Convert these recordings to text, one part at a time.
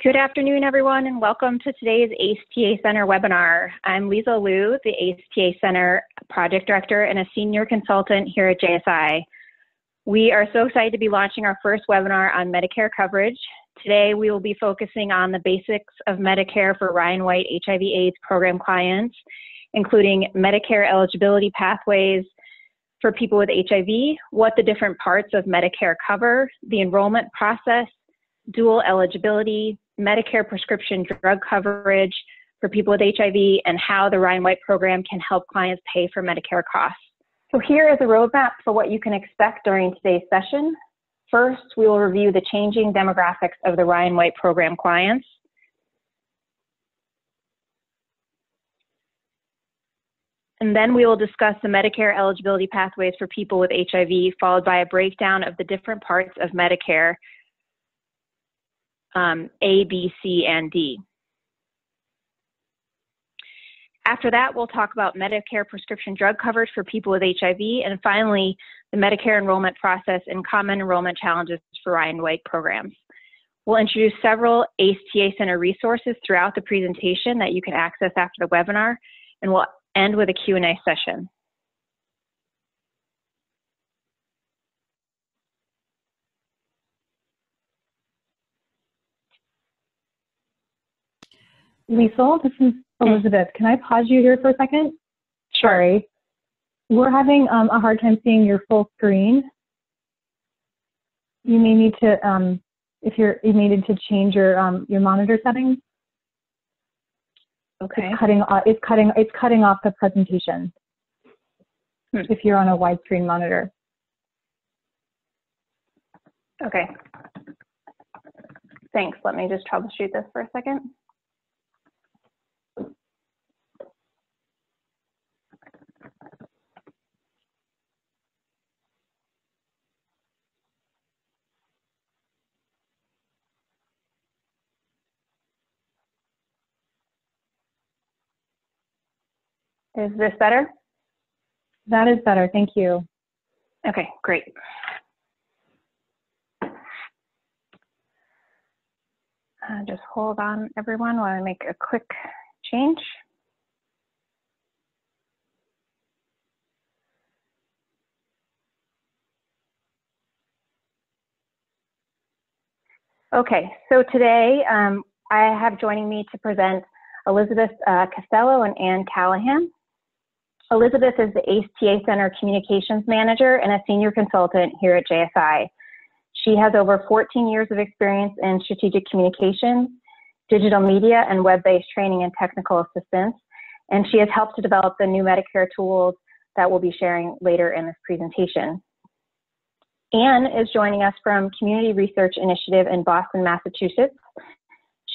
Good afternoon, everyone, and welcome to today's ACE Center webinar. I'm Liesl Lu, the ACE Center Project Director and a Senior Consultant here at JSI. We are so excited to be launching our first webinar on Medicare coverage. Today, we will be focusing on the basics of Medicare for Ryan White HIV AIDS program clients, including Medicare eligibility pathways for people with HIV, what the different parts of Medicare cover, the enrollment process, dual eligibility, Medicare prescription drug coverage for people with HIV, and how the Ryan White program can help clients pay for Medicare costs. So here is a roadmap for what you can expect during today's session. First, we will review the changing demographics of the Ryan White program clients. And then we will discuss the Medicare eligibility pathways for people with HIV, followed by a breakdown of the different parts of Medicare um, A, B, C, and D. After that, we'll talk about Medicare prescription drug coverage for people with HIV, and finally, the Medicare enrollment process and common enrollment challenges for Ryan White programs. We'll introduce several ACE Center resources throughout the presentation that you can access after the webinar, and we'll end with a Q&A session. Liesl, this is Elizabeth. Can I pause you here for a second? Sorry. We're having um, a hard time seeing your full screen. You may need to, um, if you're, you may need to change your um, your monitor settings. Okay. It's cutting off. It's cutting. It's cutting off the presentation. Hmm. If you're on a widescreen monitor. Okay. Thanks. Let me just troubleshoot this for a second. Is this better? That is better. Thank you. Okay, great. Uh, just hold on, everyone, while I make a quick change. Okay, so today um, I have joining me to present Elizabeth uh, Costello and Anne Callachan. Elizabeth is the ACE Center Communications Manager and a Senior Consultant here at JSI. She has over 14 years of experience in strategic communications, digital media, and web-based training and technical assistance, and she has helped to develop the new Medicare tools that we'll be sharing later in this presentation. Anne is joining us from Community Research Initiative in Boston, Massachusetts.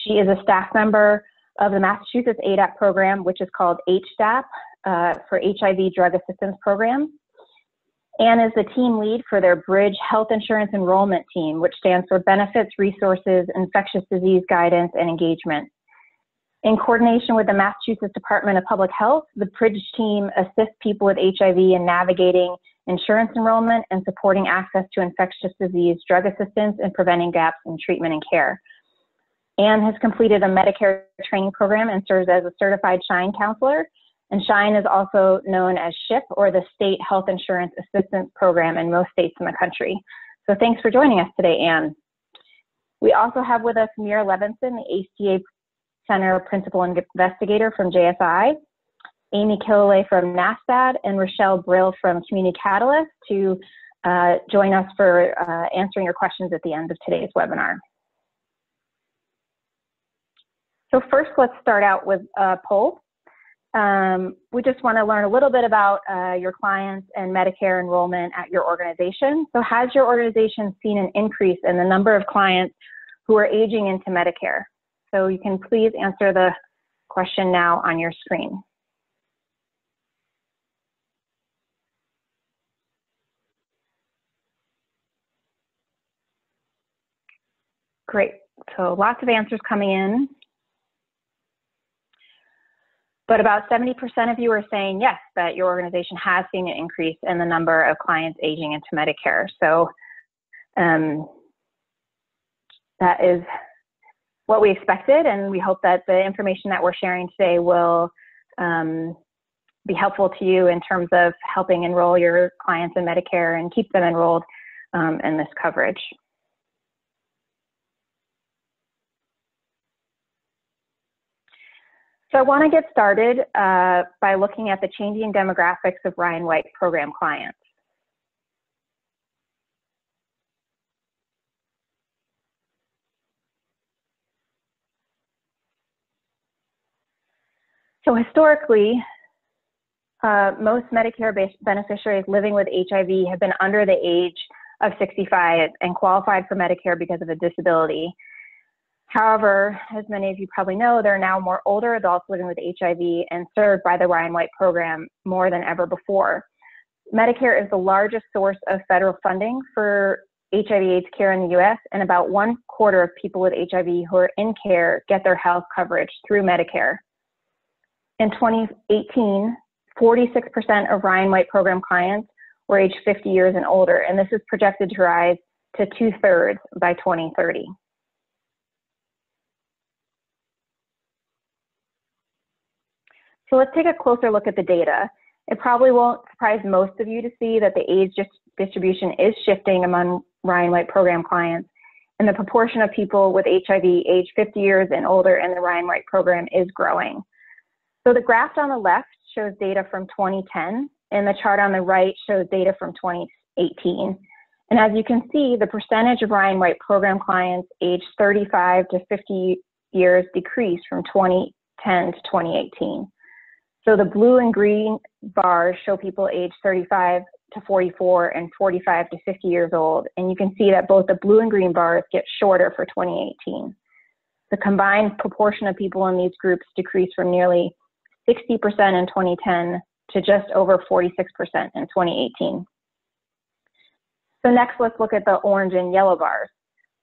She is a staff member of the Massachusetts ADAP program, which is called HDAP uh, for HIV Drug Assistance Program. Anne is the team lead for their Bridge Health Insurance Enrollment Team, which stands for Benefits, Resources, Infectious Disease Guidance, and Engagement. In coordination with the Massachusetts Department of Public Health, the Bridge team assists people with HIV in navigating insurance enrollment and supporting access to infectious disease drug assistance and preventing gaps in treatment and care. Anne has completed a Medicare training program and serves as a certified SHINE counselor. And SHINE is also known as SHIP or the State Health Insurance Assistance Program in most states in the country. So thanks for joining us today, Anne. We also have with us Mira Levinson, the ACE Center Principal Investigator from JSI, Amy Killelea from NASTAD, and Rochelle Brill from Community Catalyst to uh, join us for uh, answering your questions at the end of today's webinar. So first, let's start out with a poll. Um, we just want to learn a little bit about uh, your clients and Medicare enrollment at your organization. So has your organization seen an increase in the number of clients who are aging into Medicare? So you can please answer the question now on your screen. Great, so lots of answers coming in. But about 70% of you are saying yes, that your organization has seen an increase in the number of clients aging into Medicare. So um, that is what we expected, and we hope that the information that we're sharing today will um, be helpful to you in terms of helping enroll your clients in Medicare and keep them enrolled um, in this coverage. So I want to get started uh, by looking at the changing demographics of Ryan White program clients. So historically, uh, most Medicare beneficiaries living with HIV have been under the age of 65 and qualified for Medicare because of a disability. However, as many of you probably know, there are now more older adults living with HIV and served by the Ryan White program more than ever before. Medicare is the largest source of federal funding for HIV AIDS care in the US, and about one quarter of people with HIV who are in care get their health coverage through Medicare. In 2018, 46% of Ryan White program clients were age 50 years and older, and this is projected to rise to two thirds by 2030. So let's take a closer look at the data. It probably won't surprise most of you to see that the age distribution is shifting among Ryan White program clients, and the proportion of people with HIV age 50 years and older in the Ryan White program is growing. So the graph on the left shows data from 2010, and the chart on the right shows data from 2018. And as you can see, the percentage of Ryan White program clients aged 35 to 50 years decreased from 2010 to 2018. So the blue and green bars show people aged 35 to 44 and 45 to 50 years old. And you can see that both the blue and green bars get shorter for 2018. The combined proportion of people in these groups decreased from nearly 60% in 2010 to just over 46% in 2018. So next, let's look at the orange and yellow bars.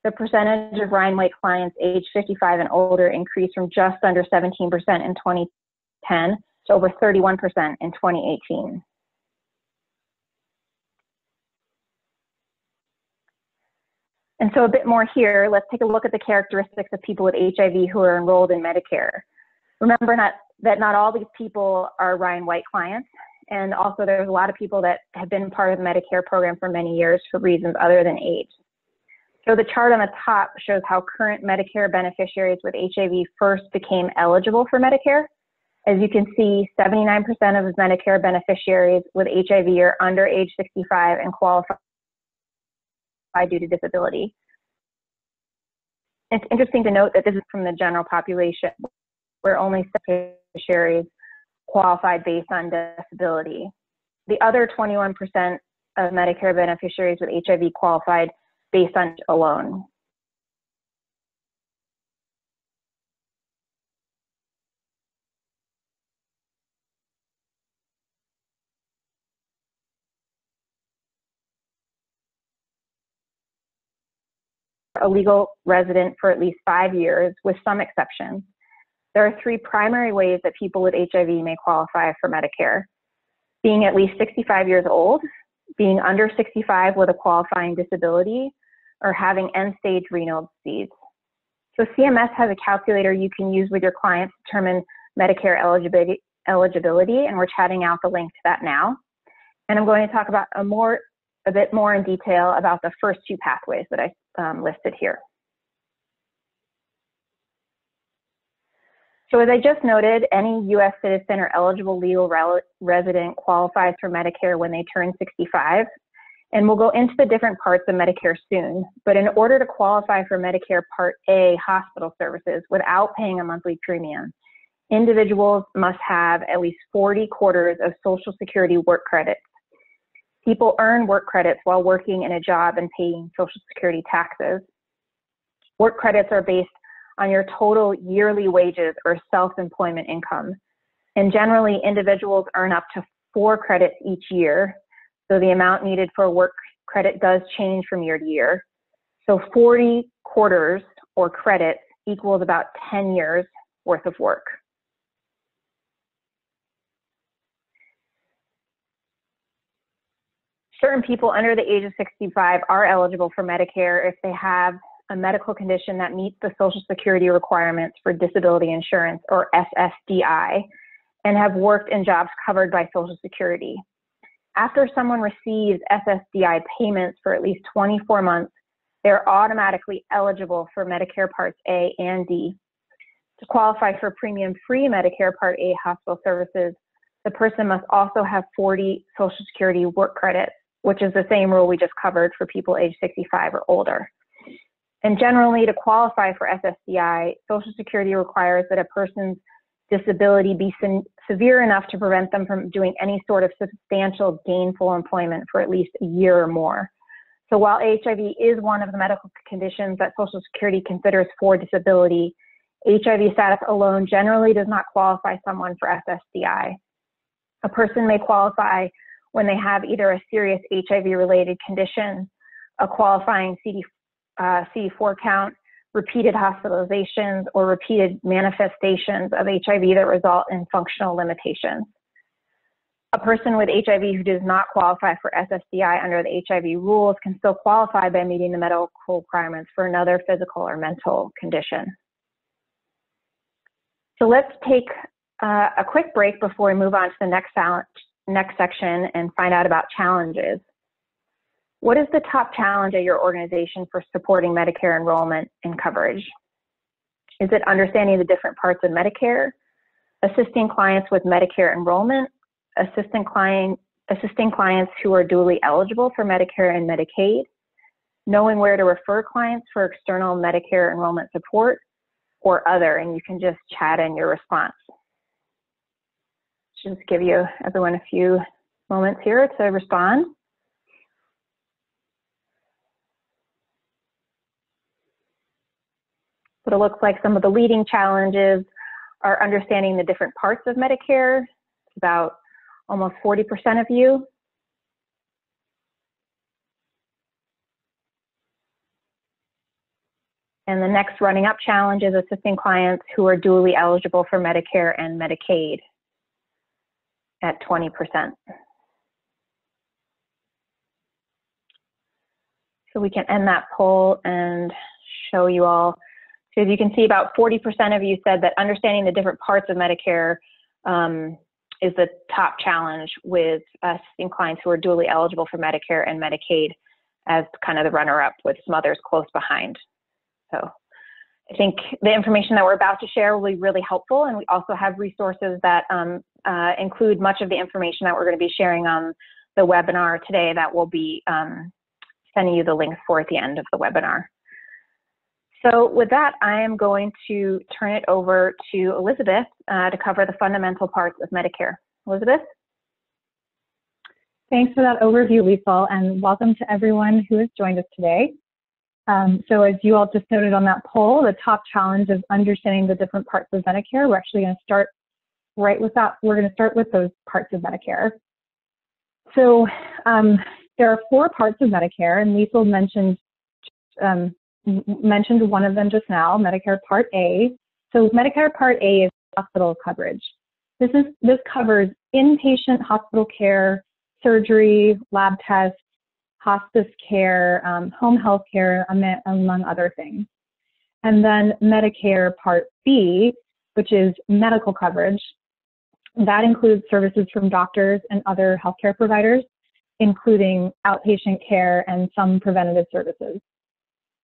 The percentage of Ryan White clients aged 55 and older increased from just under 17% in 2010 to over 31% in 2018. And so a bit more here, let's take a look at the characteristics of people with HIV who are enrolled in Medicare. Remember not, that not all these people are Ryan White clients. And also there's a lot of people that have been part of the Medicare program for many years for reasons other than age. So the chart on the top shows how current Medicare beneficiaries with HIV first became eligible for Medicare as you can see, 79% of Medicare beneficiaries with HIV are under age 65 and qualify due to disability. It's interesting to note that this is from the general population, where only beneficiaries qualified based on disability. The other 21% of Medicare beneficiaries with HIV qualified based on alone. A legal resident for at least five years, with some exceptions. There are three primary ways that people with HIV may qualify for Medicare being at least 65 years old, being under 65 with a qualifying disability, or having end stage renal disease. So, CMS has a calculator you can use with your clients to determine Medicare eligibility, eligibility, and we're chatting out the link to that now. And I'm going to talk about a more a bit more in detail about the first two pathways that I um, listed here. So as I just noted, any U.S. citizen or eligible legal re resident qualifies for Medicare when they turn 65. And we'll go into the different parts of Medicare soon. But in order to qualify for Medicare Part A hospital services without paying a monthly premium, individuals must have at least 40 quarters of Social Security work credits People earn work credits while working in a job and paying Social Security taxes. Work credits are based on your total yearly wages or self-employment income. And generally, individuals earn up to four credits each year. So the amount needed for a work credit does change from year to year. So 40 quarters or credits equals about 10 years worth of work. Certain people under the age of 65 are eligible for Medicare if they have a medical condition that meets the Social Security requirements for disability insurance, or SSDI, and have worked in jobs covered by Social Security. After someone receives SSDI payments for at least 24 months, they're automatically eligible for Medicare Parts A and D. To qualify for premium-free Medicare Part A hospital services, the person must also have 40 Social Security work credits, which is the same rule we just covered for people age 65 or older. And generally, to qualify for SSDI, Social Security requires that a person's disability be severe enough to prevent them from doing any sort of substantial gainful employment for at least a year or more. So while HIV is one of the medical conditions that Social Security considers for disability, HIV status alone generally does not qualify someone for SSDI. A person may qualify when they have either a serious HIV related condition, a qualifying CD, uh, CD4 count, repeated hospitalizations, or repeated manifestations of HIV that result in functional limitations. A person with HIV who does not qualify for SSDI under the HIV rules can still qualify by meeting the medical requirements for another physical or mental condition. So let's take uh, a quick break before we move on to the next, next section and find out about challenges. What is the top challenge at your organization for supporting Medicare enrollment and coverage? Is it understanding the different parts of Medicare, assisting clients with Medicare enrollment, assisting, client, assisting clients who are duly eligible for Medicare and Medicaid, knowing where to refer clients for external Medicare enrollment support, or other, and you can just chat in your response. Just give you everyone a few moments here to respond. What it looks like some of the leading challenges are understanding the different parts of Medicare. About almost 40% of you. And the next running up challenge is assisting clients who are dually eligible for Medicare and Medicaid at 20%. So we can end that poll and show you all so as you can see, about 40% of you said that understanding the different parts of Medicare um, is the top challenge with assisting clients who are dually eligible for Medicare and Medicaid as kind of the runner-up with some others close behind. So I think the information that we're about to share will be really helpful, and we also have resources that um, uh, include much of the information that we're going to be sharing on the webinar today that we'll be um, sending you the links for at the end of the webinar. So with that, I am going to turn it over to Elizabeth uh, to cover the fundamental parts of Medicare. Elizabeth? Thanks for that overview, Liesl, and welcome to everyone who has joined us today. Um, so as you all just noted on that poll, the top challenge is understanding the different parts of Medicare. We're actually going to start right with that. We're going to start with those parts of Medicare. So um, there are four parts of Medicare, and Liesl mentioned um, mentioned one of them just now, Medicare Part A. So Medicare Part A is hospital coverage. This is this covers inpatient hospital care, surgery, lab tests, hospice care, um, home health care, among other things. And then Medicare Part B, which is medical coverage. That includes services from doctors and other healthcare providers, including outpatient care and some preventative services.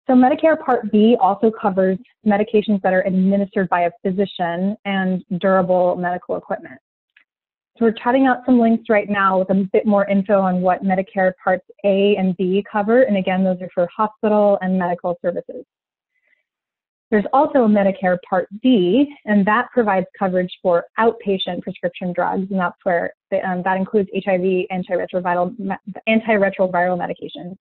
So Medicare Part B also covers medications that are administered by a physician and durable medical equipment. We're chatting out some links right now with a bit more info on what Medicare Parts A and B cover. And again, those are for hospital and medical services. There's also Medicare Part D, and that provides coverage for outpatient prescription drugs, and that's where um, that includes HIV antiretroviral, antiretroviral medications.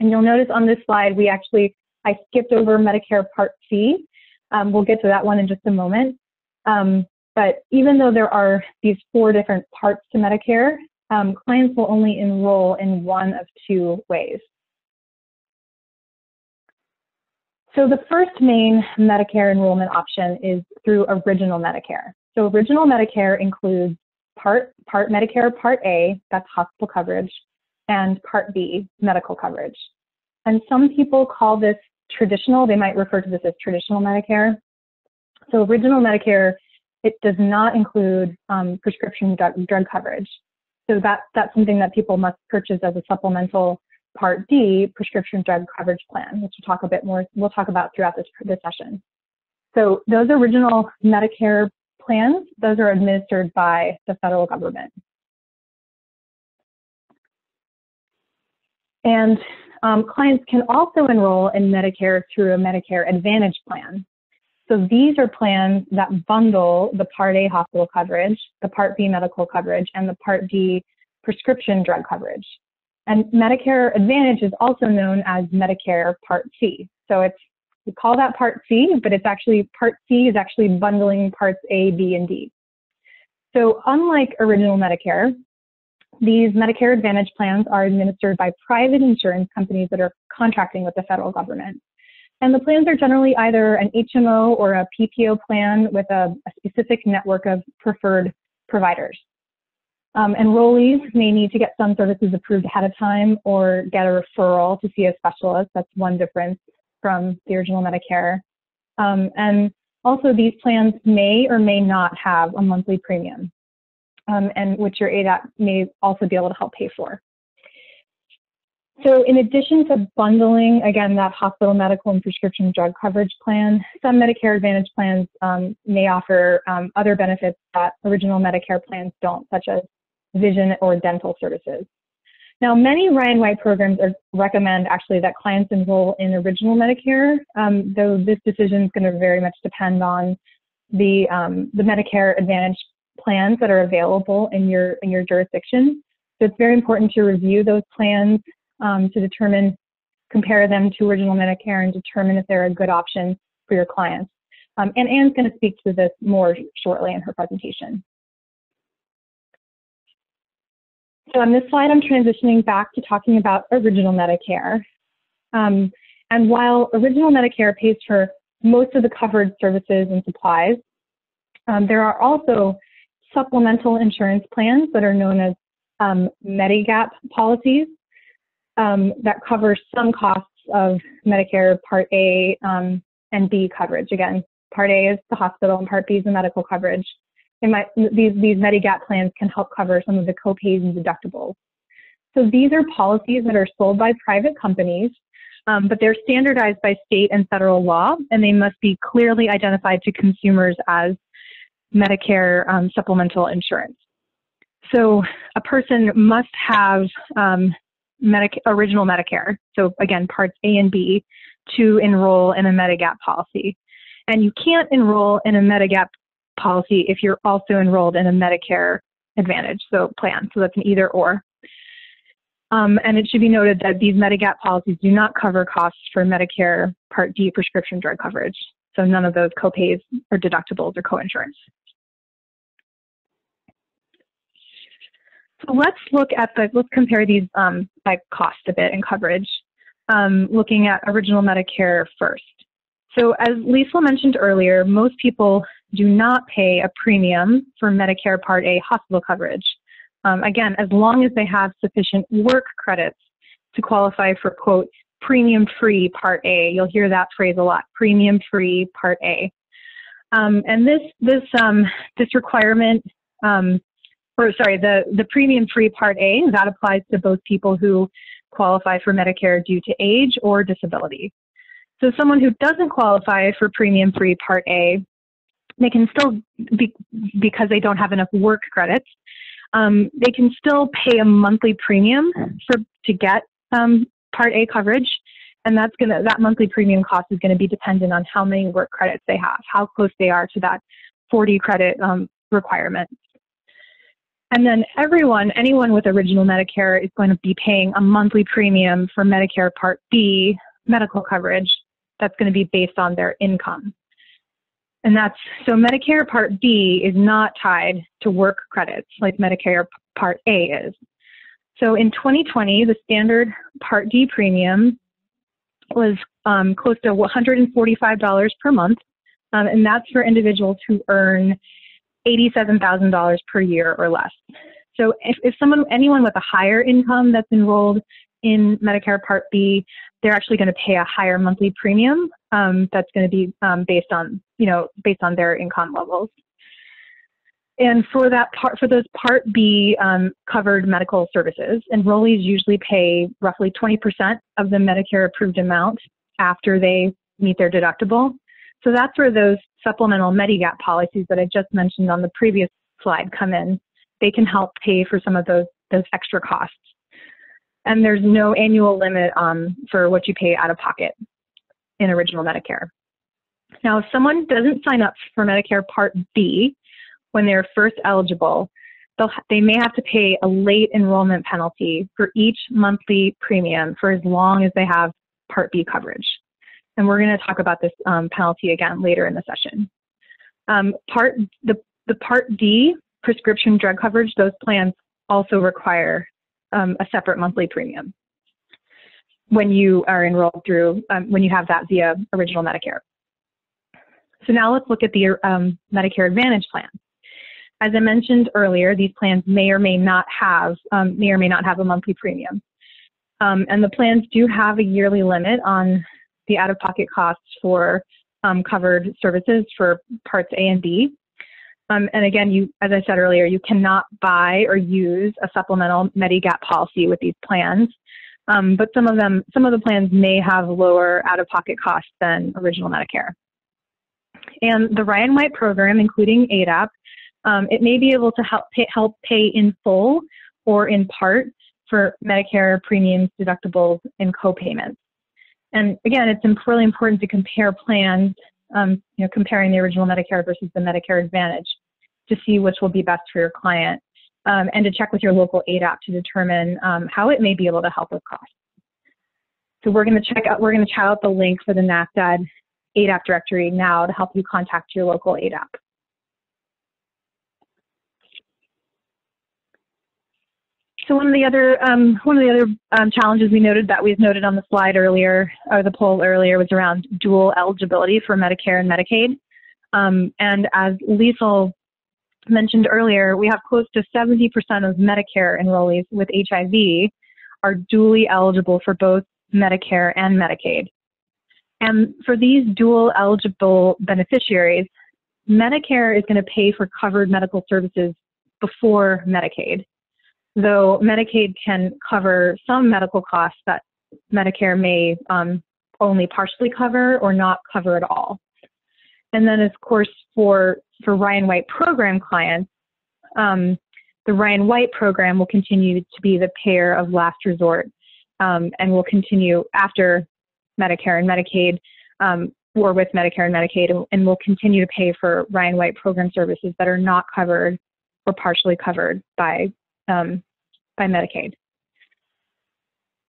And you'll notice on this slide, we actually, I skipped over Medicare Part C. Um, we'll get to that one in just a moment. Um, but even though there are these four different parts to Medicare, um, clients will only enroll in one of two ways. So the first main Medicare enrollment option is through Original Medicare. So Original Medicare includes Part, Part Medicare Part A, that's hospital coverage, and Part B, medical coverage. And some people call this traditional, they might refer to this as traditional Medicare. So original Medicare, it does not include um, prescription drug, drug coverage. So that, that's something that people must purchase as a supplemental Part D prescription drug coverage plan, which we'll talk a bit more, we'll talk about throughout this, this session. So those original Medicare plans, those are administered by the federal government. And um, clients can also enroll in Medicare through a Medicare Advantage plan. So these are plans that bundle the Part A hospital coverage, the Part B medical coverage, and the Part D prescription drug coverage. And Medicare Advantage is also known as Medicare Part C. So it's we call that Part C, but it's actually Part C is actually bundling parts A, B, and D. So unlike original Medicare, these Medicare Advantage plans are administered by private insurance companies that are contracting with the federal government. And the plans are generally either an HMO or a PPO plan with a, a specific network of preferred providers. Um, enrollees may need to get some services approved ahead of time or get a referral to see a specialist. That's one difference from the original Medicare. Um, and also these plans may or may not have a monthly premium, um, and which your ADAP may also be able to help pay for. So in addition to bundling, again, that hospital medical and prescription drug coverage plan, some Medicare Advantage plans um, may offer um, other benefits that original Medicare plans don't, such as vision or dental services. Now, many Ryan White programs are, recommend actually that clients enroll in original Medicare, um, though this decision is going to very much depend on the, um, the Medicare Advantage plans that are available in your, in your jurisdiction. So it's very important to review those plans um, to determine, compare them to original Medicare and determine if they're a good option for your clients. Um, and Anne's going to speak to this more shortly in her presentation. So on this slide, I'm transitioning back to talking about original Medicare. Um, and while original Medicare pays for most of the covered services and supplies, um, there are also supplemental insurance plans that are known as um, Medigap policies um, that cover some costs of Medicare Part A um, and B coverage. Again, Part A is the hospital and Part B is the medical coverage might, these, these Medigap plans can help cover some of the copays and deductibles. So these are policies that are sold by private companies, um, but they're standardized by state and federal law, and they must be clearly identified to consumers as Medicare um, supplemental insurance. So a person must have um, Original Medicare, so again, parts A and B, to enroll in a Medigap policy. And you can't enroll in a Medigap policy if you're also enrolled in a Medicare Advantage so plan. So that's an either or. Um, and it should be noted that these Medigap policies do not cover costs for Medicare Part D prescription drug coverage. So none of those copays or deductibles or coinsurance. So let's look at the, let's compare these um, by cost a bit and coverage, um, looking at original Medicare first. So as Liesl mentioned earlier, most people do not pay a premium for Medicare Part A hospital coverage. Um, again, as long as they have sufficient work credits to qualify for, quote, premium free Part A. You'll hear that phrase a lot, premium free Part A. Um, and this, this, um, this requirement, um, or sorry, the, the premium free Part A, that applies to both people who qualify for Medicare due to age or disability. So someone who doesn't qualify for premium free Part A they can still, be, because they don't have enough work credits, um, they can still pay a monthly premium for to get um, Part A coverage, and that's gonna that monthly premium cost is going to be dependent on how many work credits they have, how close they are to that 40 credit um, requirement. And then everyone, anyone with original Medicare is going to be paying a monthly premium for Medicare Part B medical coverage that's going to be based on their income. And that's so Medicare Part B is not tied to work credits like Medicare Part A is. So in 2020, the standard Part D premium was um, close to $145 per month, um, and that's for individuals who earn $87,000 per year or less. So if, if someone, anyone with a higher income that's enrolled in Medicare Part B, they're actually going to pay a higher monthly premium um, that's going to be um, based on, you know, based on their income levels. And for that part, for those Part B um, covered medical services, enrollees usually pay roughly 20% of the Medicare approved amount after they meet their deductible. So that's where those supplemental Medigap policies that I just mentioned on the previous slide come in. They can help pay for some of those, those extra costs. And there's no annual limit um, for what you pay out of pocket in original Medicare. Now, if someone doesn't sign up for Medicare Part B when they're first eligible, they may have to pay a late enrollment penalty for each monthly premium for as long as they have Part B coverage. And we're going to talk about this um, penalty again later in the session. Um, part the, the Part D prescription drug coverage, those plans also require um, a separate monthly premium when you are enrolled through, um, when you have that via original Medicare. So now let's look at the um, Medicare Advantage plan. As I mentioned earlier, these plans may or may not have, um, may or may not have a monthly premium. Um, and the plans do have a yearly limit on the out-of-pocket costs for um, covered services for parts A and B. Um, and again, you, as I said earlier, you cannot buy or use a supplemental Medigap policy with these plans. Um, but some of them, some of the plans may have lower out-of-pocket costs than original Medicare. And the Ryan White program, including ADAP, um, it may be able to help pay, help pay in full or in part for Medicare premiums, deductibles, and co-payments. And again, it's really important to compare plans, um, you know, comparing the original Medicare versus the Medicare Advantage to see which will be best for your client um, and to check with your local ADAP to determine um, how it may be able to help with costs. So we're going to check out, we're going to chat out the link for the NASTAD ADAP directory now to help you contact your local ADAP. So one of the other um, one of the other um, challenges we noted that we've noted on the slide earlier, or the poll earlier, was around dual eligibility for Medicare and Medicaid. Um, and as Liesl mentioned earlier, we have close to 70% of Medicare enrollees with HIV are dually eligible for both Medicare and Medicaid. And for these dual eligible beneficiaries, Medicare is going to pay for covered medical services before Medicaid though Medicaid can cover some medical costs that Medicare may um, only partially cover or not cover at all. And then, of course, for, for Ryan White program clients, um, the Ryan White program will continue to be the payer of last resort um, and will continue after Medicare and Medicaid um, or with Medicare and Medicaid and, and will continue to pay for Ryan White program services that are not covered or partially covered by um, by Medicaid.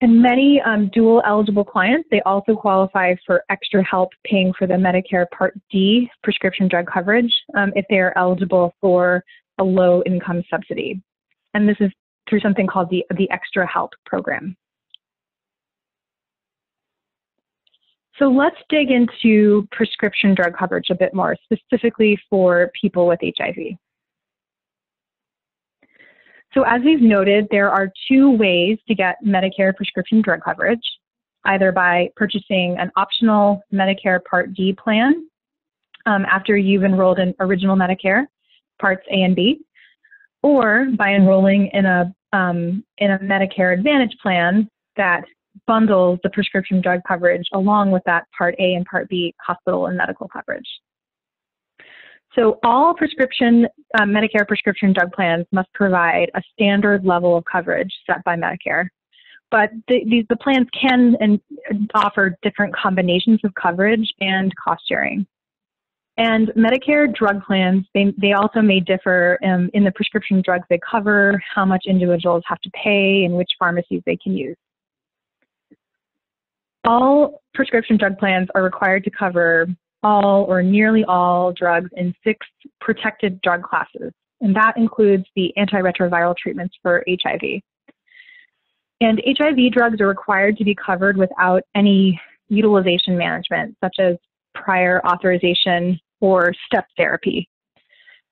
And many um, dual eligible clients, they also qualify for extra help paying for the Medicare Part D prescription drug coverage um, if they are eligible for a low income subsidy. And this is through something called the, the Extra Help Program. So let's dig into prescription drug coverage a bit more, specifically for people with HIV. So as we've noted, there are two ways to get Medicare prescription drug coverage, either by purchasing an optional Medicare Part D plan um, after you've enrolled in original Medicare, Parts A and B, or by enrolling in a, um, in a Medicare Advantage plan that bundles the prescription drug coverage along with that Part A and Part B hospital and medical coverage. So all prescription, uh, Medicare prescription drug plans must provide a standard level of coverage set by Medicare. But the, the, the plans can and offer different combinations of coverage and cost sharing. And Medicare drug plans, they, they also may differ um, in the prescription drugs they cover, how much individuals have to pay, and which pharmacies they can use. All prescription drug plans are required to cover all or nearly all drugs in six protected drug classes, and that includes the antiretroviral treatments for HIV. And HIV drugs are required to be covered without any utilization management, such as prior authorization or step therapy.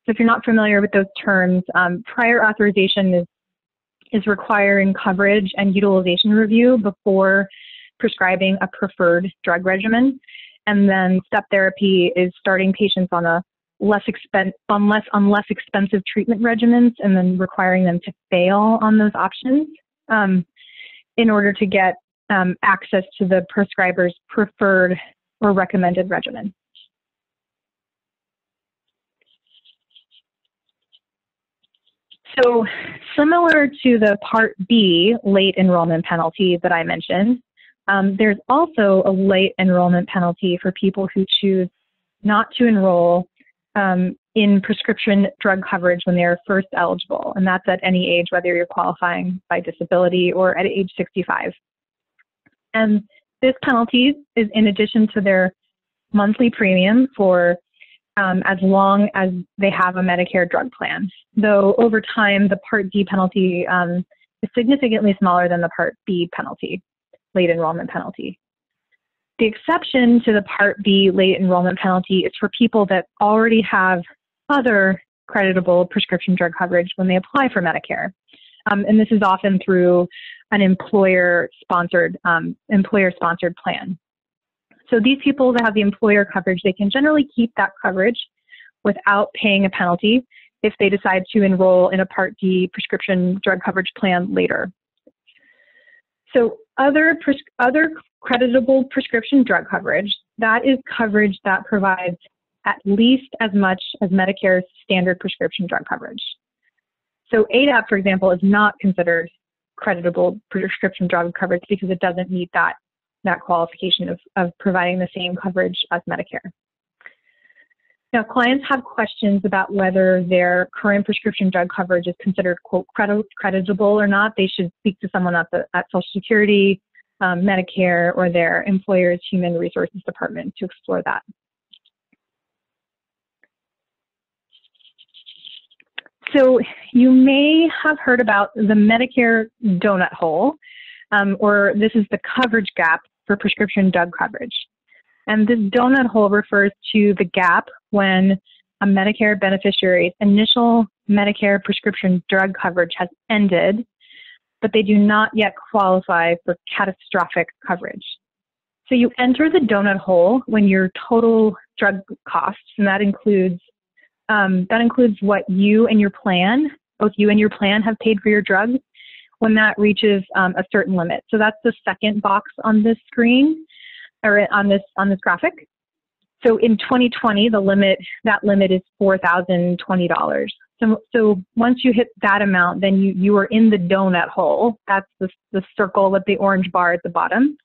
So if you're not familiar with those terms, um, prior authorization is is requiring coverage and utilization review before prescribing a preferred drug regimen. And then step therapy is starting patients on a less expen- on less on less expensive treatment regimens and then requiring them to fail on those options um, in order to get um, access to the prescriber's preferred or recommended regimen. So similar to the Part B late enrollment penalty that I mentioned, um, there's also a late enrollment penalty for people who choose not to enroll um, in prescription drug coverage when they are first eligible, and that's at any age, whether you're qualifying by disability or at age 65. And this penalty is in addition to their monthly premium for um, as long as they have a Medicare drug plan. Though over time, the Part D penalty um, is significantly smaller than the Part B penalty, late enrollment penalty. The exception to the Part B late enrollment penalty is for people that already have other creditable prescription drug coverage when they apply for Medicare. Um, and this is often through an employer sponsored um, employer sponsored plan. So these people that have the employer coverage, they can generally keep that coverage without paying a penalty if they decide to enroll in a Part D prescription drug coverage plan later. So other, pres other creditable prescription drug coverage, that is coverage that provides at least as much as Medicare's standard prescription drug coverage. So ADAP, for example, is not considered creditable prescription drug coverage because it doesn't meet that that qualification of, of providing the same coverage as Medicare. Now, clients have questions about whether their current prescription drug coverage is considered, quote, credit, creditable or not. They should speak to someone at, the, at Social Security, um, Medicare, or their employer's Human Resources Department to explore that. So you may have heard about the Medicare donut hole, um, or this is the coverage gap for prescription drug coverage. And this donut hole refers to the gap when a Medicare beneficiary's initial Medicare prescription drug coverage has ended, but they do not yet qualify for catastrophic coverage. So you enter the donut hole when your total drug costs, and that includes um, that includes what you and your plan, both you and your plan, have paid for your drugs, when that reaches um, a certain limit. So that's the second box on this screen or on this on this graphic. So in 2020, the limit that limit is $4,020. So, so once you hit that amount, then you, you are in the donut hole. That's the, the circle with the orange bar at the bottom.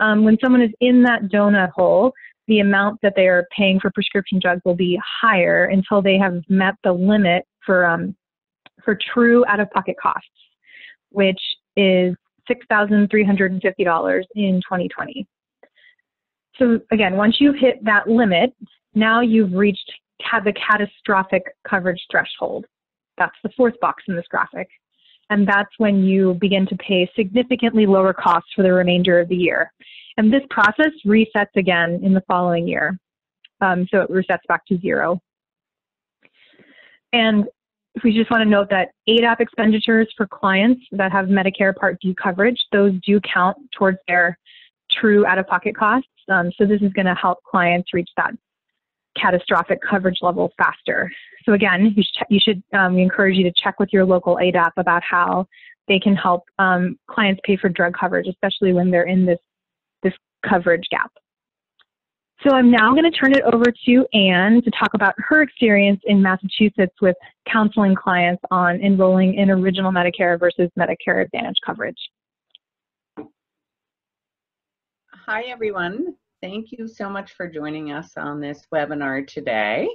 Um, when someone is in that donut hole, the amount that they are paying for prescription drugs will be higher until they have met the limit for um, for true out-of-pocket costs which is $6,350 in 2020. So again, once you hit that limit, now you've reached the catastrophic coverage threshold. That's the fourth box in this graphic. And that's when you begin to pay significantly lower costs for the remainder of the year. And this process resets again in the following year. Um, so it resets back to zero. And we just want to note that ADAP expenditures for clients that have Medicare Part D coverage, those do count towards their true out-of-pocket costs. Um, so this is going to help clients reach that catastrophic coverage level faster. So again, you should, you should um, we encourage you to check with your local ADAP about how they can help um, clients pay for drug coverage, especially when they're in this, this coverage gap. So I'm now going to turn it over to Anne to talk about her experience in Massachusetts with counseling clients on enrolling in original Medicare versus Medicare Advantage coverage. Hi, everyone. Thank you so much for joining us on this webinar today.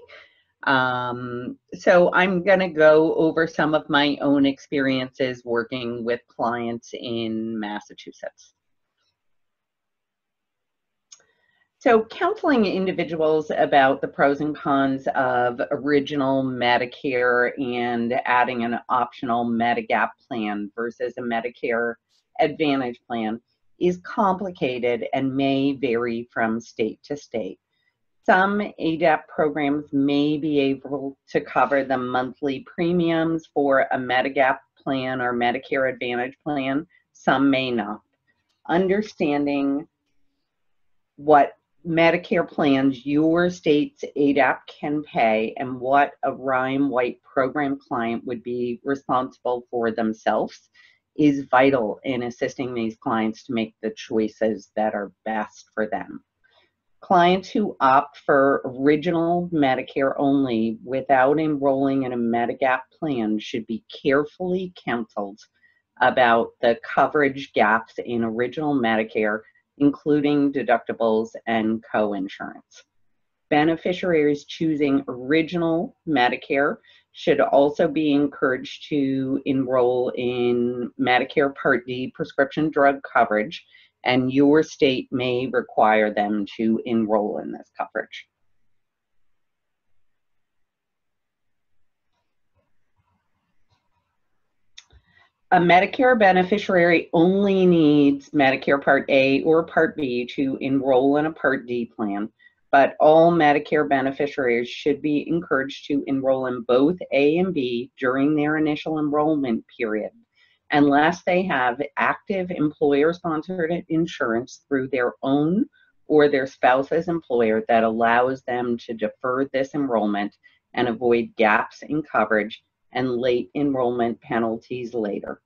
Um, so I'm going to go over some of my own experiences working with clients in Massachusetts. So, counseling individuals about the pros and cons of original Medicare and adding an optional Medigap plan versus a Medicare Advantage plan is complicated and may vary from state to state. Some ADAP programs may be able to cover the monthly premiums for a Medigap plan or Medicare Advantage plan, some may not. Understanding what Medicare plans your state's ADAP can pay and what a Ryan White program client would be responsible for themselves is vital in assisting these clients to make the choices that are best for them. Clients who opt for original Medicare only without enrolling in a Medigap plan should be carefully counseled about the coverage gaps in original Medicare, including deductibles and co-insurance. Beneficiaries choosing original Medicare should also be encouraged to enroll in Medicare Part D prescription drug coverage and your state may require them to enroll in this coverage. A Medicare beneficiary only needs Medicare Part A or Part B to enroll in a Part D plan, but all Medicare beneficiaries should be encouraged to enroll in both A and B during their initial enrollment period unless they have active employer sponsored insurance through their own or their spouse's employer that allows them to defer this enrollment and avoid gaps in coverage and late enrollment penalties later.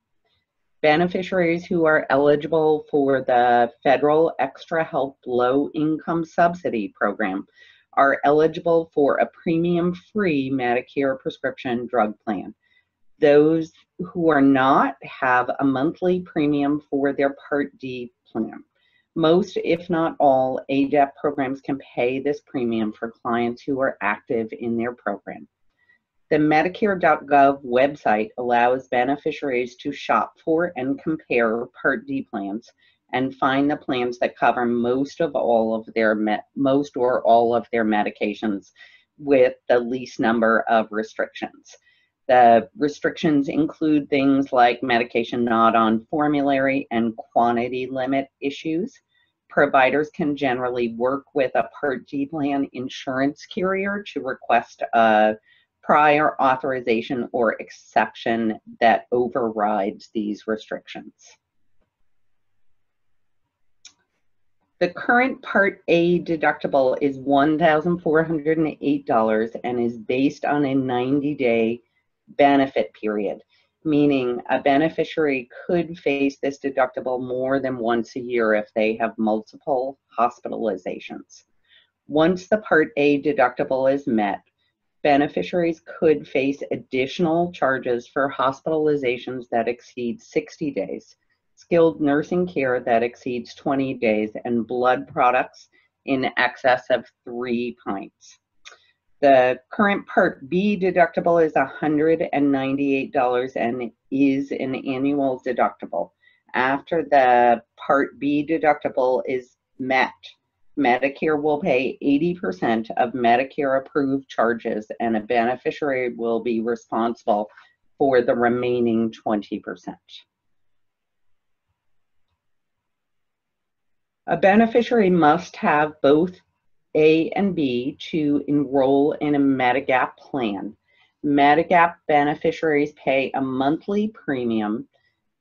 Beneficiaries who are eligible for the federal extra help low income subsidy program are eligible for a premium free Medicare prescription drug plan. Those who are not have a monthly premium for their Part D plan. Most, if not all, ADAP programs can pay this premium for clients who are active in their program. The Medicare.gov website allows beneficiaries to shop for and compare Part D plans and find the plans that cover most of all of their most or all of their medications with the least number of restrictions. The restrictions include things like medication not on formulary and quantity limit issues. Providers can generally work with a Part D plan insurance carrier to request a prior authorization or exception that overrides these restrictions. The current Part A deductible is $1,408 and is based on a 90 day benefit period, meaning a beneficiary could face this deductible more than once a year if they have multiple hospitalizations. Once the Part A deductible is met, beneficiaries could face additional charges for hospitalizations that exceed 60 days, skilled nursing care that exceeds 20 days, and blood products in excess of three pints. The current Part B deductible is $198 and is an annual deductible. After the Part B deductible is met, Medicare will pay 80% of Medicare approved charges and a beneficiary will be responsible for the remaining 20%. A beneficiary must have both a and B to enroll in a Medigap plan. Medigap beneficiaries pay a monthly premium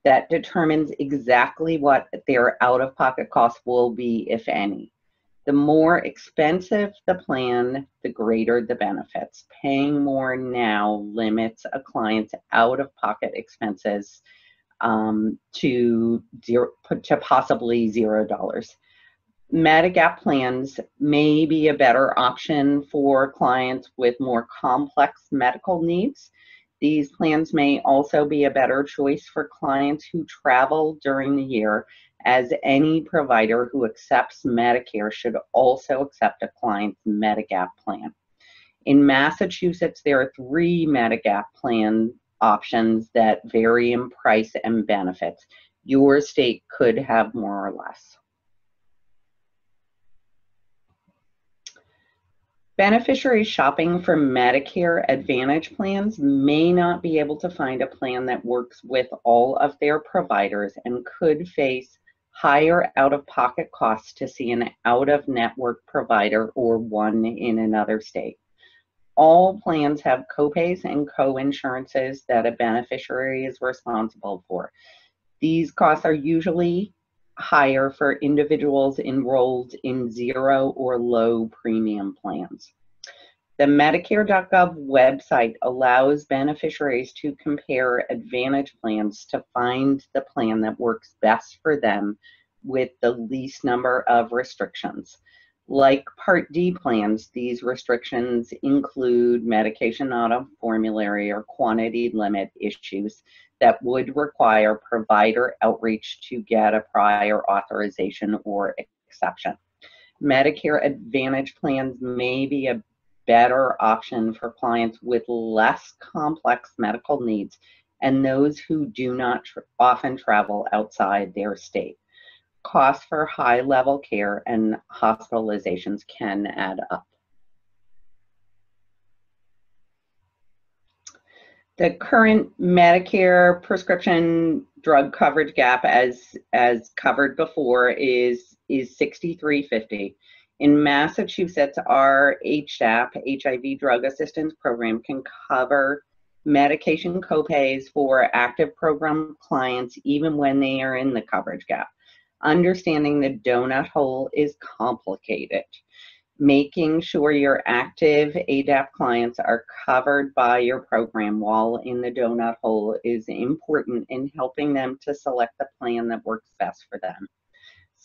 that determines exactly what their out of pocket costs will be, if any. The more expensive the plan, the greater the benefits. Paying more now limits a client's out of pocket expenses um, to, zero, to possibly zero dollars. Medigap plans may be a better option for clients with more complex medical needs. These plans may also be a better choice for clients who travel during the year, as any provider who accepts Medicare should also accept a client's Medigap plan. In Massachusetts, there are three Medigap plan options that vary in price and benefits. Your state could have more or less. Beneficiaries shopping for Medicare Advantage plans may not be able to find a plan that works with all of their providers and could face higher out of pocket costs to see an out of network provider or one in another state. All plans have copays and co-insurances that a beneficiary is responsible for. These costs are usually higher for individuals enrolled in zero or low premium plans. The Medicare.gov website allows beneficiaries to compare Advantage plans to find the plan that works best for them with the least number of restrictions. Like Part D plans, these restrictions include medication not on formulary or quantity limit issues that would require provider outreach to get a prior authorization or exception. Medicare Advantage plans may be a better option for clients with less complex medical needs and those who do not tr often travel outside their state costs for high level care and hospitalizations can add up. The current Medicare prescription drug coverage gap as as covered before is is 6350. In Massachusetts, our HDAP, HIV Drug Assistance Program, can cover medication copays for active program clients even when they are in the coverage gap understanding the donut hole is complicated. Making sure your active ADAP clients are covered by your program while in the donut hole is important in helping them to select the plan that works best for them.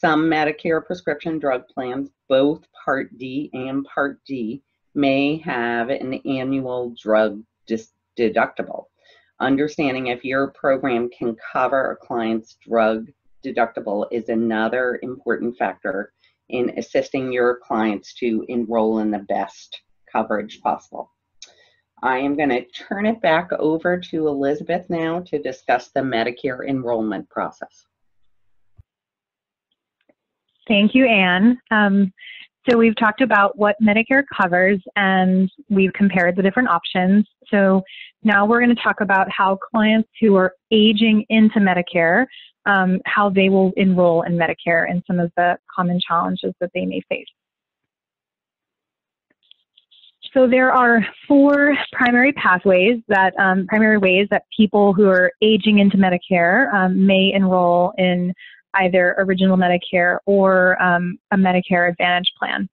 Some Medicare prescription drug plans, both Part D and Part D, may have an annual drug deductible. Understanding if your program can cover a client's drug deductible is another important factor in assisting your clients to enroll in the best coverage possible. I am going to turn it back over to Elizabeth now to discuss the Medicare enrollment process. Thank you, Anne. Um, so we've talked about what Medicare covers and we've compared the different options. So now we're going to talk about how clients who are aging into Medicare um, how they will enroll in Medicare and some of the common challenges that they may face. So there are four primary pathways that, um, primary ways that people who are aging into Medicare um, may enroll in either original Medicare or um, a Medicare Advantage plan.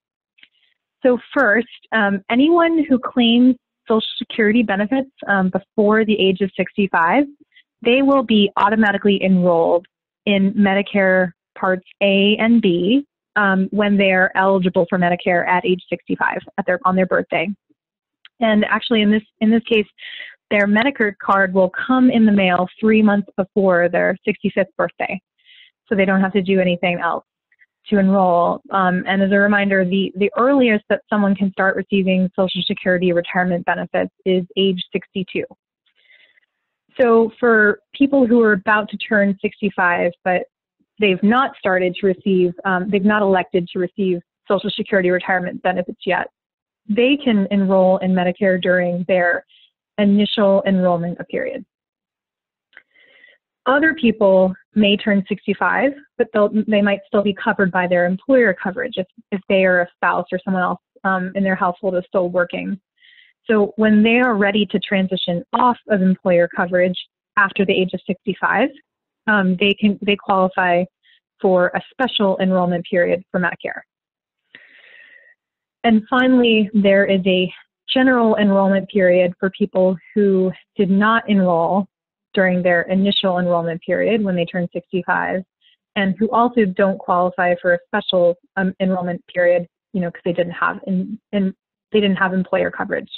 So first, um, anyone who claims Social Security benefits um, before the age of 65 they will be automatically enrolled in Medicare Parts A and B um, when they're eligible for Medicare at age 65 at their on their birthday. And actually, in this in this case, their Medicare card will come in the mail three months before their 65th birthday, so they don't have to do anything else to enroll. Um, and as a reminder, the the earliest that someone can start receiving Social Security retirement benefits is age 62. So for people who are about to turn 65, but they've not started to receive, um, they've not elected to receive Social Security retirement benefits yet, they can enroll in Medicare during their initial enrollment period. Other people may turn 65, but they might still be covered by their employer coverage if, if they are a spouse or someone else um, in their household is still working. So when they are ready to transition off of employer coverage after the age of 65, um, they can they qualify for a special enrollment period for Medicare. And finally, there is a general enrollment period for people who did not enroll during their initial enrollment period when they turn 65 and who also don't qualify for a special um, enrollment period, you know, because they didn't have in, in, they didn't have employer coverage.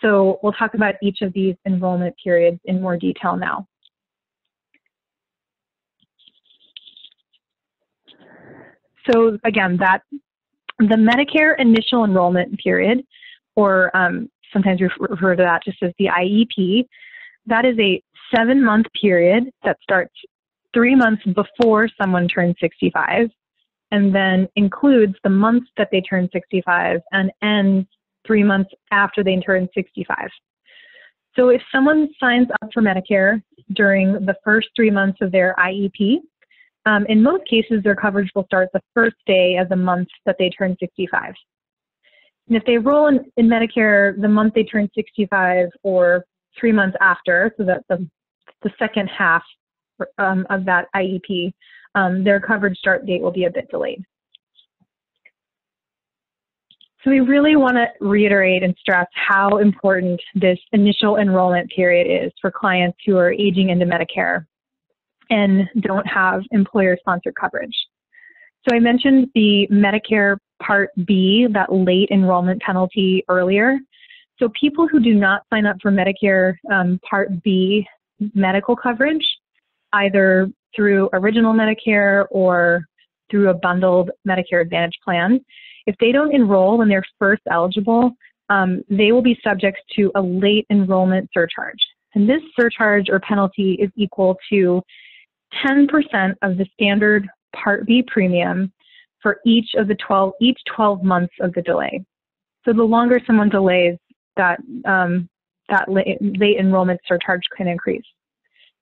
So we'll talk about each of these enrollment periods in more detail now. So again, that the Medicare initial enrollment period, or um, sometimes we refer to that just as the IEP, that is a seven month period that starts three months before someone turns 65 and then includes the months that they turn 65 and ends three months after they turn 65. So if someone signs up for Medicare during the first three months of their IEP, um, in most cases, their coverage will start the first day of the month that they turn 65. And if they enroll in, in Medicare the month they turn 65 or three months after, so that the, the second half um, of that IEP, um, their coverage start date will be a bit delayed. So we really want to reiterate and stress how important this initial enrollment period is for clients who are aging into Medicare and don't have employer-sponsored coverage. So I mentioned the Medicare Part B, that late enrollment penalty earlier. So people who do not sign up for Medicare um, Part B medical coverage, either through original Medicare or through a bundled Medicare Advantage plan, if they don't enroll when they're first eligible, um, they will be subject to a late enrollment surcharge. And this surcharge or penalty is equal to 10% of the standard Part B premium for each of the 12, each 12 months of the delay. So the longer someone delays, that, um, that late, late enrollment surcharge can increase.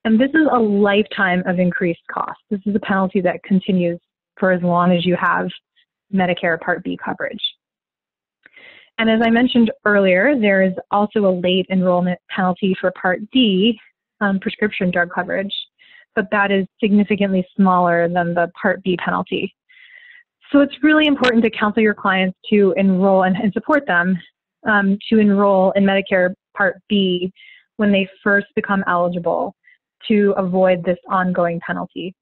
And this is a lifetime of increased cost. This is a penalty that continues for as long as you have Medicare Part B coverage. And as I mentioned earlier, there is also a late enrollment penalty for Part D um, prescription drug coverage, but that is significantly smaller than the Part B penalty. So it's really important to counsel your clients to enroll and, and support them um, to enroll in Medicare Part B when they first become eligible to avoid this ongoing penalty.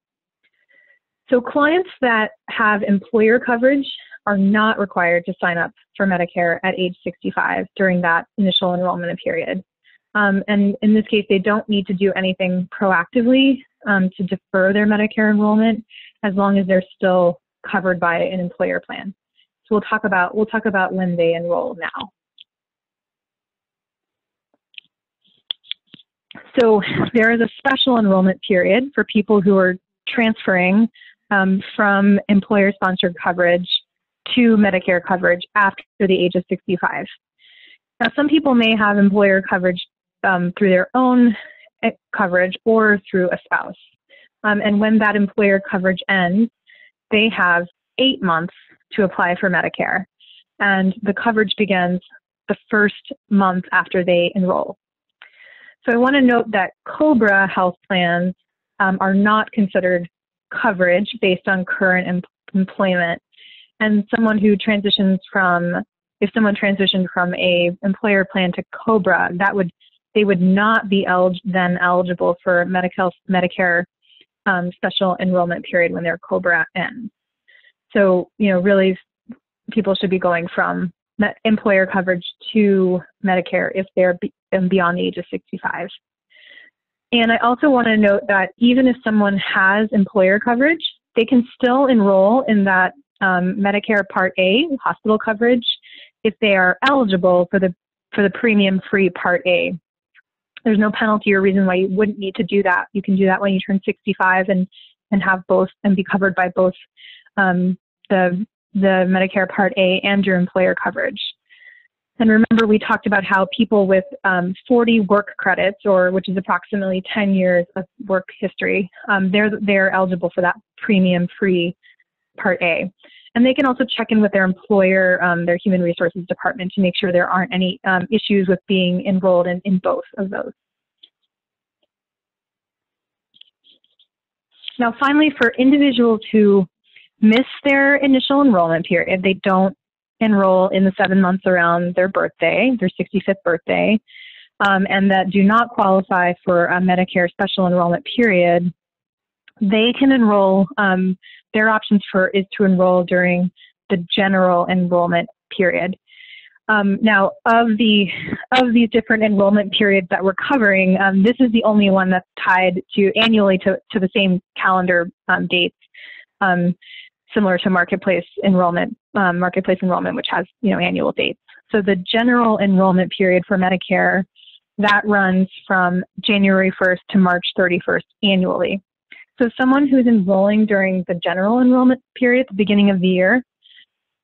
So clients that have employer coverage are not required to sign up for Medicare at age 65 during that initial enrollment period. Um, and in this case, they don't need to do anything proactively um, to defer their Medicare enrollment as long as they're still covered by an employer plan. So we'll talk about we'll talk about when they enroll now. So there is a special enrollment period for people who are transferring um, from employer-sponsored coverage to Medicare coverage after the age of 65. Now, some people may have employer coverage um, through their own eh, coverage or through a spouse. Um, and when that employer coverage ends, they have eight months to apply for Medicare. And the coverage begins the first month after they enroll. So I want to note that COBRA health plans um, are not considered coverage based on current em employment. And someone who transitions from, if someone transitioned from a employer plan to COBRA, that would, they would not be elig then eligible for Medicare, Medicare um, special enrollment period when their COBRA ends. So, you know, really people should be going from employer coverage to Medicare if they're beyond the age of 65. And I also want to note that even if someone has employer coverage, they can still enroll in that um, Medicare Part A hospital coverage if they are eligible for the for the premium free Part A. There's no penalty or reason why you wouldn't need to do that. You can do that when you turn 65 and and have both and be covered by both um, the the Medicare Part A and your employer coverage. And remember, we talked about how people with um, 40 work credits, or which is approximately 10 years of work history, um, they're they're eligible for that premium-free Part A. And they can also check in with their employer, um, their human resources department, to make sure there aren't any um, issues with being enrolled in, in both of those. Now, finally, for individuals who miss their initial enrollment period, they don't enroll in the seven months around their birthday, their 65th birthday, um, and that do not qualify for a Medicare special enrollment period, they can enroll, um, their options for is to enroll during the general enrollment period. Um, now, of the of these different enrollment periods that we're covering, um, this is the only one that's tied to annually to, to the same calendar um, dates. Similar to marketplace enrollment, um, marketplace enrollment, which has you know annual dates. So the general enrollment period for Medicare that runs from January 1st to March 31st annually. So someone who's enrolling during the general enrollment period at the beginning of the year,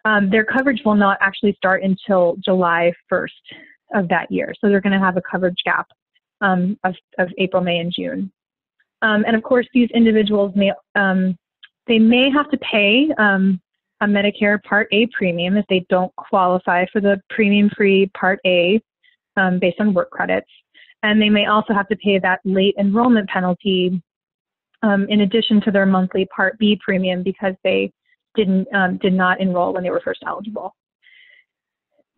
um, their coverage will not actually start until July 1st of that year. So they're going to have a coverage gap um, of, of April, May, and June. Um, and of course, these individuals may um, they may have to pay um, a Medicare Part A premium if they don't qualify for the premium-free Part A um, based on work credits. And they may also have to pay that late enrollment penalty um, in addition to their monthly Part B premium because they didn't um, did not enroll when they were first eligible.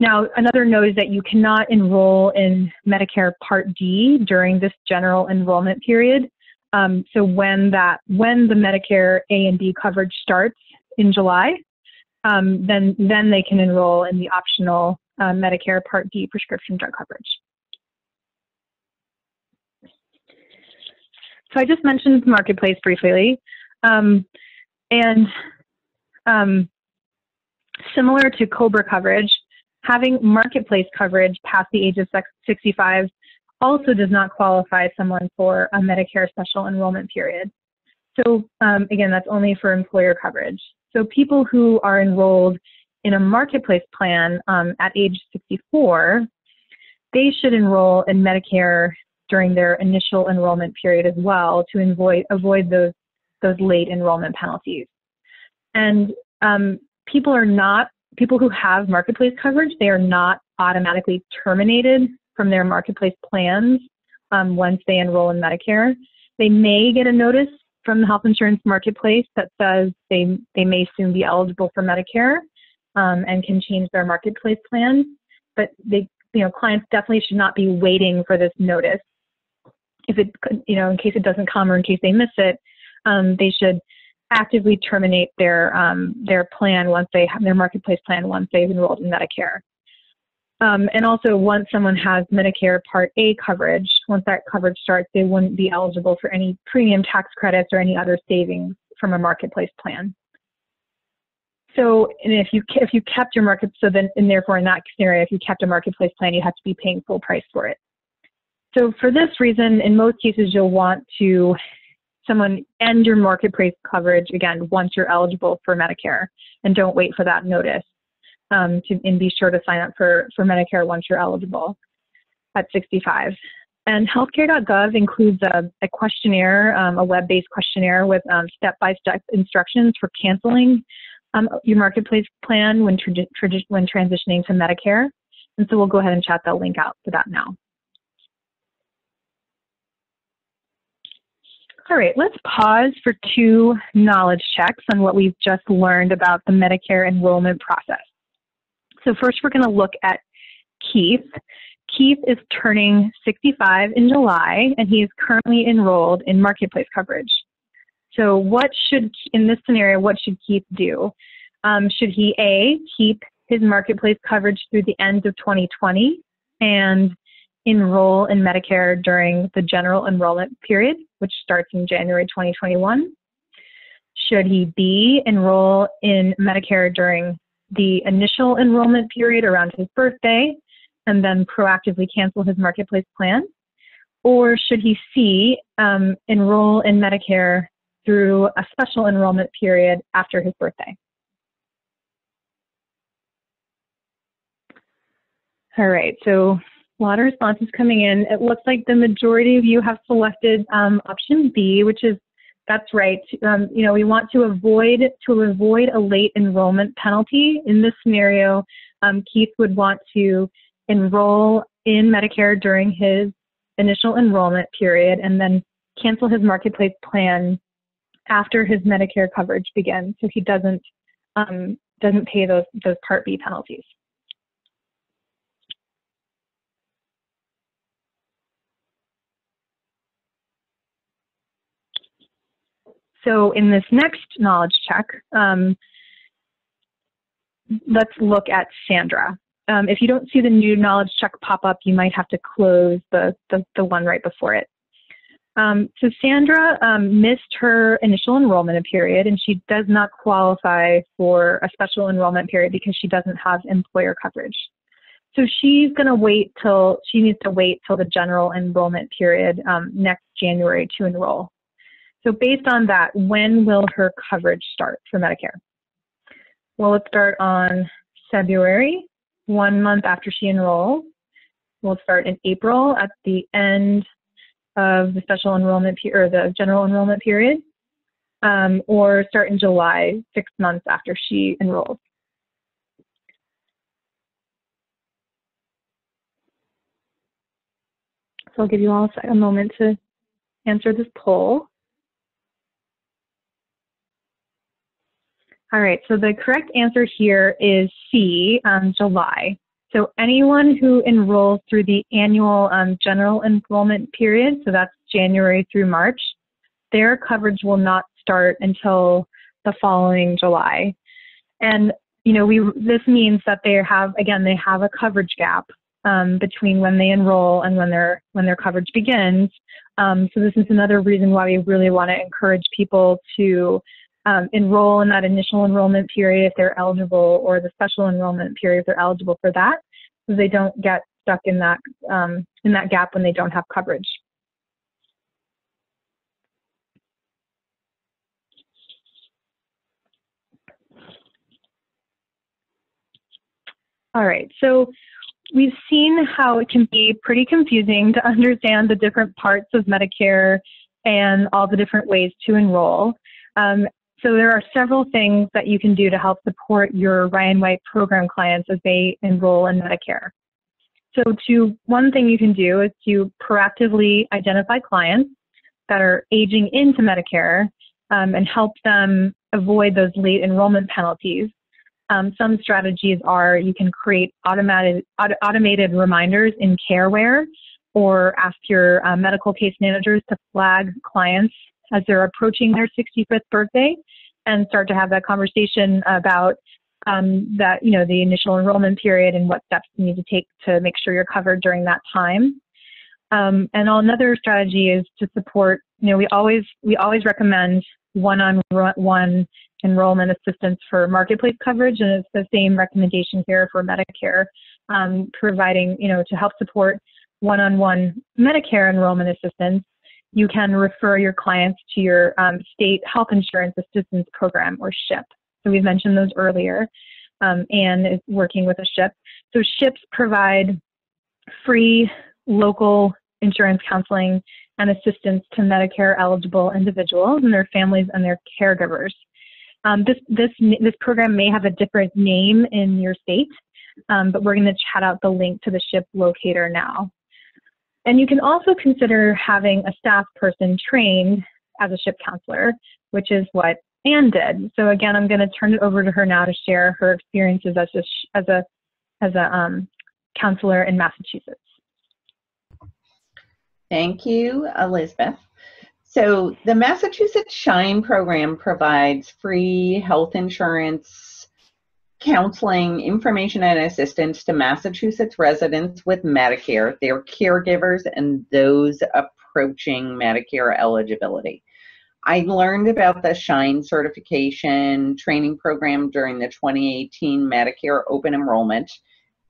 Now, another note is that you cannot enroll in Medicare Part D during this general enrollment period. Um, so when that when the Medicare A and B coverage starts in July, um, then then they can enroll in the optional uh, Medicare Part D prescription drug coverage. So I just mentioned Marketplace briefly. Um, and um, similar to COBRA coverage, having Marketplace coverage past the age of 65 also does not qualify someone for a Medicare special enrollment period. So um, again, that's only for employer coverage. So people who are enrolled in a Marketplace plan um, at age 64, they should enroll in Medicare during their initial enrollment period as well to avoid, avoid those, those late enrollment penalties. And um, people are not, people who have marketplace coverage, they are not automatically terminated from their marketplace plans um, once they enroll in Medicare. They may get a notice from the health insurance marketplace that says they, they may soon be eligible for Medicare um, and can change their marketplace plan. But they, you know, clients definitely should not be waiting for this notice if it, you know, in case it doesn't come or in case they miss it, um, they should actively terminate their um, their plan once they have their marketplace plan once they've enrolled in Medicare. Um, and also, once someone has Medicare Part A coverage, once that coverage starts, they wouldn't be eligible for any premium tax credits or any other savings from a marketplace plan. So, and if you if you kept your market, so then and therefore in that scenario, if you kept a marketplace plan, you have to be paying full price for it. So for this reason, in most cases, you'll want to someone end your marketplace coverage again once you're eligible for Medicare, and don't wait for that notice. Um, to, and be sure to sign up for, for Medicare once you're eligible at 65. And healthcare.gov includes a, a questionnaire, um, a web-based questionnaire with um, step-by-step instructions for canceling um, your marketplace plan when, when transitioning to Medicare. And so we'll go ahead and chat that link out for that now. All right, let's pause for two knowledge checks on what we've just learned about the Medicare enrollment process. So first we're going to look at Keith. Keith is turning 65 in July and he is currently enrolled in marketplace coverage. So what should, in this scenario, what should Keith do? Um, should he A, keep his marketplace coverage through the end of 2020 and enroll in Medicare during the general enrollment period, which starts in January 2021? Should he B, enroll in Medicare during the initial enrollment period around his birthday and then proactively cancel his marketplace plan? Or should he C, um, enroll in Medicare through a special enrollment period after his birthday? All right, so a lot of responses coming in. It looks like the majority of you have selected um, option B, which is that's right. Um, you know, we want to avoid to avoid a late enrollment penalty. In this scenario, um, Keith would want to enroll in Medicare during his initial enrollment period and then cancel his marketplace plan after his Medicare coverage begins, so he doesn't um, doesn't pay those those Part B penalties. So in this next knowledge check, um, let's look at Sandra. Um, if you don't see the new knowledge check pop up, you might have to close the, the, the one right before it. Um, so Sandra um, missed her initial enrollment period and she does not qualify for a special enrollment period because she doesn't have employer coverage. So she's going to wait till, she needs to wait till the general enrollment period um, next January to enroll. So based on that, when will her coverage start for Medicare? Will it start on February, one month after she enrolls? Will start in April at the end of the special enrollment period or the general enrollment period? um, or start in July, six months after she enrolls. So I'll give you all a moment to answer this poll. All right, so the correct answer here is C, um, July. So anyone who enrolls through the annual um, general enrollment period, so that's January through March, their coverage will not start until the following July. And you know, we this means that they have again they have a coverage gap um, between when they enroll and when their when their coverage begins. Um, so this is another reason why we really want to encourage people to um, enroll in that initial enrollment period if they're eligible, or the special enrollment period if they're eligible for that, so they don't get stuck in that um, in that gap when they don't have coverage. All right, so we've seen how it can be pretty confusing to understand the different parts of Medicare and all the different ways to enroll. Um, so there are several things that you can do to help support your Ryan White program clients as they enroll in Medicare. So to one thing you can do is to proactively identify clients that are aging into Medicare um, and help them avoid those late enrollment penalties um, some strategies are you can create automated, auto, automated reminders in CareWare or ask your uh, medical case managers to flag clients as they're approaching their 65th birthday and start to have that conversation about um, that, you know, the initial enrollment period and what steps you need to take to make sure you're covered during that time. Um, and another strategy is to support, you know, we always, we always recommend one-on-one enrollment assistance for marketplace coverage, and it's the same recommendation here for Medicare, um, providing, you know, to help support one-on-one Medicare enrollment assistance, you can refer your clients to your um, state health insurance assistance program or SHIP. So we've mentioned those earlier. Um, Anne is working with a SHIP. So SHIPs provide free local insurance counseling and assistance to Medicare eligible individuals and their families and their caregivers. Um, this, this, this program may have a different name in your state, um, but we're going to chat out the link to the SHIP locator now. And you can also consider having a staff person trained as a SHIP counselor, which is what Anne did. So again, I'm going to turn it over to her now to share her experiences as a, as a, as a um, counselor in Massachusetts. Thank you, Elizabeth. So the Massachusetts Shine program provides free health insurance, counseling, information, and assistance to Massachusetts residents with Medicare, their caregivers, and those approaching Medicare eligibility. I learned about the SHINE certification training program during the 2018 Medicare open enrollment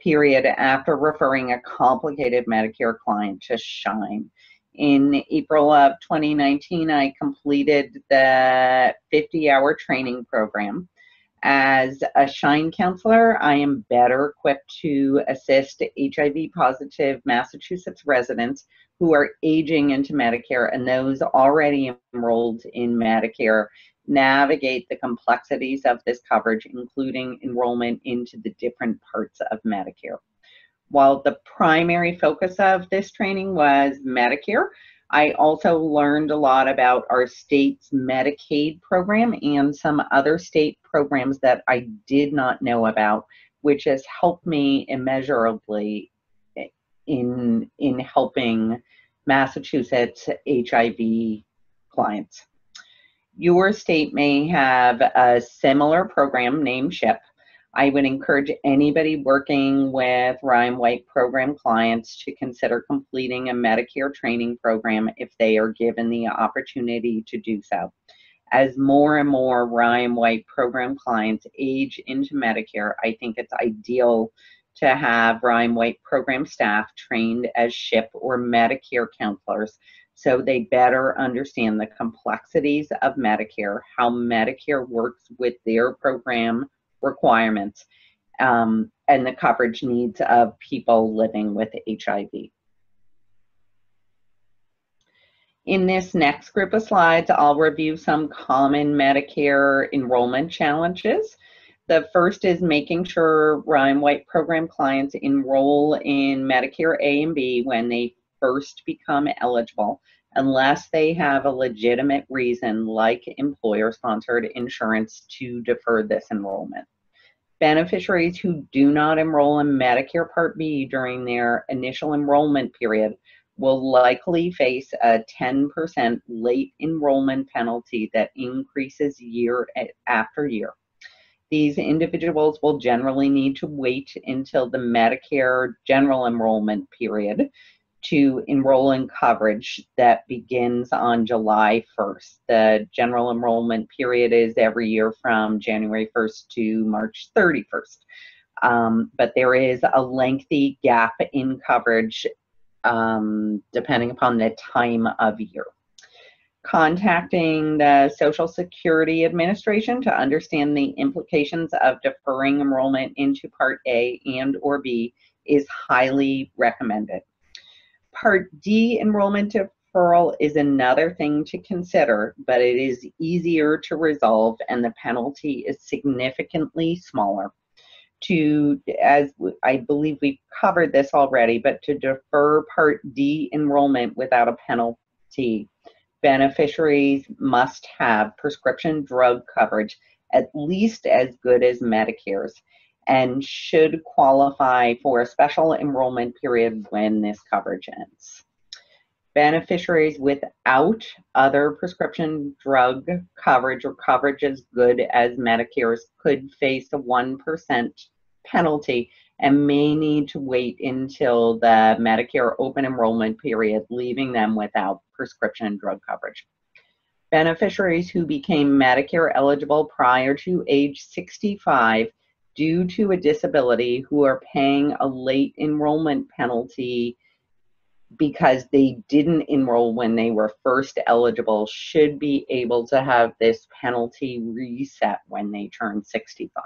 period after referring a complicated Medicare client to SHINE. In April of 2019, I completed the 50 hour training program. As a Shine counselor, I am better equipped to assist HIV positive Massachusetts residents who are aging into Medicare and those already enrolled in Medicare navigate the complexities of this coverage, including enrollment into the different parts of Medicare. While the primary focus of this training was Medicare, I also learned a lot about our state's Medicaid program and some other state programs that I did not know about, which has helped me immeasurably in, in helping Massachusetts HIV clients. Your state may have a similar program named SHIP, I would encourage anybody working with Ryan White program clients to consider completing a Medicare training program if they are given the opportunity to do so. As more and more Ryan White program clients age into Medicare, I think it's ideal to have Ryan White program staff trained as SHIP or Medicare counselors so they better understand the complexities of Medicare, how Medicare works with their program requirements um, and the coverage needs of people living with HIV. In this next group of slides, I'll review some common Medicare enrollment challenges. The first is making sure Ryan White program clients enroll in Medicare A and B when they first become eligible, unless they have a legitimate reason like employer sponsored insurance to defer this enrollment. Beneficiaries who do not enroll in Medicare Part B during their initial enrollment period will likely face a 10% late enrollment penalty that increases year after year. These individuals will generally need to wait until the Medicare general enrollment period to enroll in coverage that begins on July 1st. The general enrollment period is every year from January 1st to March 31st. Um, but there is a lengthy gap in coverage um, depending upon the time of year contacting the Social Security Administration to understand the implications of deferring enrollment into Part A and or B is highly recommended. Part D enrollment deferral is another thing to consider, but it is easier to resolve and the penalty is significantly smaller. To, as I believe we've covered this already, but to defer Part D enrollment without a penalty beneficiaries must have prescription drug coverage at least as good as Medicare's and should qualify for a special enrollment period when this coverage ends. Beneficiaries without other prescription drug coverage or coverage as good as Medicare's could face a 1% penalty and may need to wait until the Medicare open enrollment period, leaving them without prescription drug coverage. Beneficiaries who became Medicare eligible prior to age 65 due to a disability who are paying a late enrollment penalty because they didn't enroll when they were first eligible should be able to have this penalty reset when they turn 65.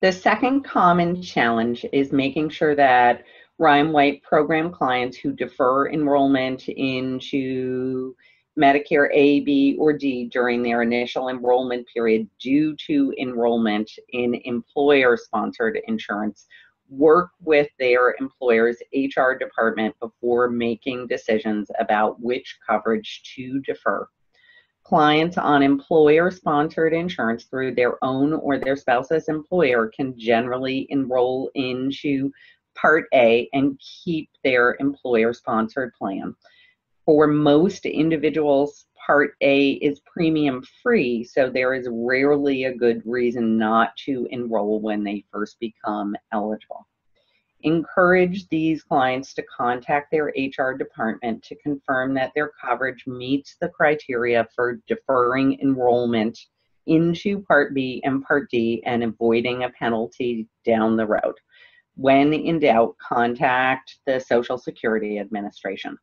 The second common challenge is making sure that Ryan White program clients who defer enrollment into Medicare A, B, or D during their initial enrollment period due to enrollment in employer sponsored insurance work with their employer's HR department before making decisions about which coverage to defer clients on employer sponsored insurance through their own or their spouse's employer can generally enroll into Part A and keep their employer sponsored plan. For most individuals, Part A is premium free, so there is rarely a good reason not to enroll when they first become eligible encourage these clients to contact their HR department to confirm that their coverage meets the criteria for deferring enrollment into Part B and Part D and avoiding a penalty down the road. When in doubt, contact the Social Security Administration.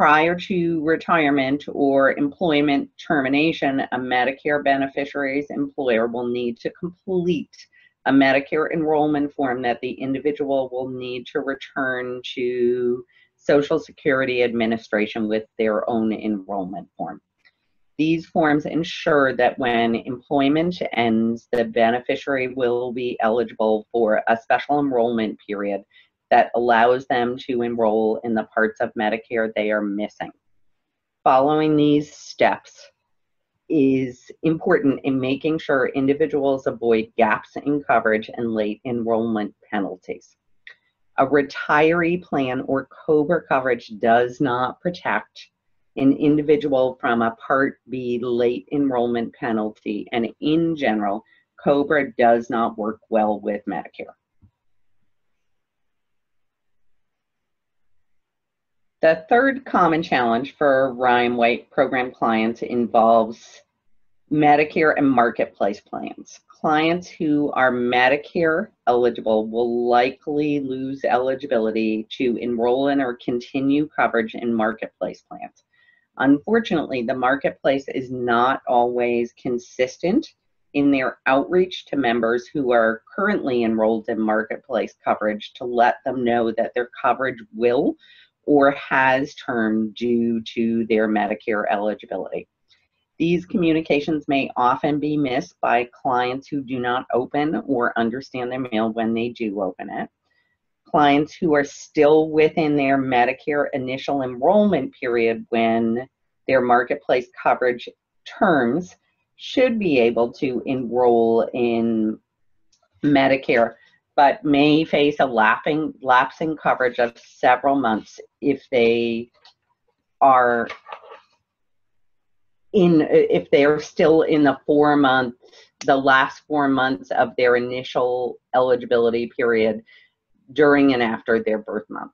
Prior to retirement or employment termination, a Medicare beneficiary's employer will need to complete a Medicare enrollment form that the individual will need to return to Social Security Administration with their own enrollment form. These forms ensure that when employment ends, the beneficiary will be eligible for a special enrollment period that allows them to enroll in the parts of Medicare they are missing. Following these steps, is important in making sure individuals avoid gaps in coverage and late enrollment penalties. A retiree plan or COBRA coverage does not protect an individual from a Part B late enrollment penalty, and in general, COBRA does not work well with Medicare. The third common challenge for Ryan White program clients involves Medicare and marketplace plans. Clients who are Medicare eligible will likely lose eligibility to enroll in or continue coverage in marketplace plans. Unfortunately, the marketplace is not always consistent in their outreach to members who are currently enrolled in marketplace coverage to let them know that their coverage will or has turned due to their Medicare eligibility. These communications may often be missed by clients who do not open or understand their mail when they do open it. Clients who are still within their Medicare initial enrollment period when their marketplace coverage terms should be able to enroll in Medicare, but may face a lapping, lapsing coverage of several months if they are in if they are still in the four month the last four months of their initial eligibility period during and after their birth month.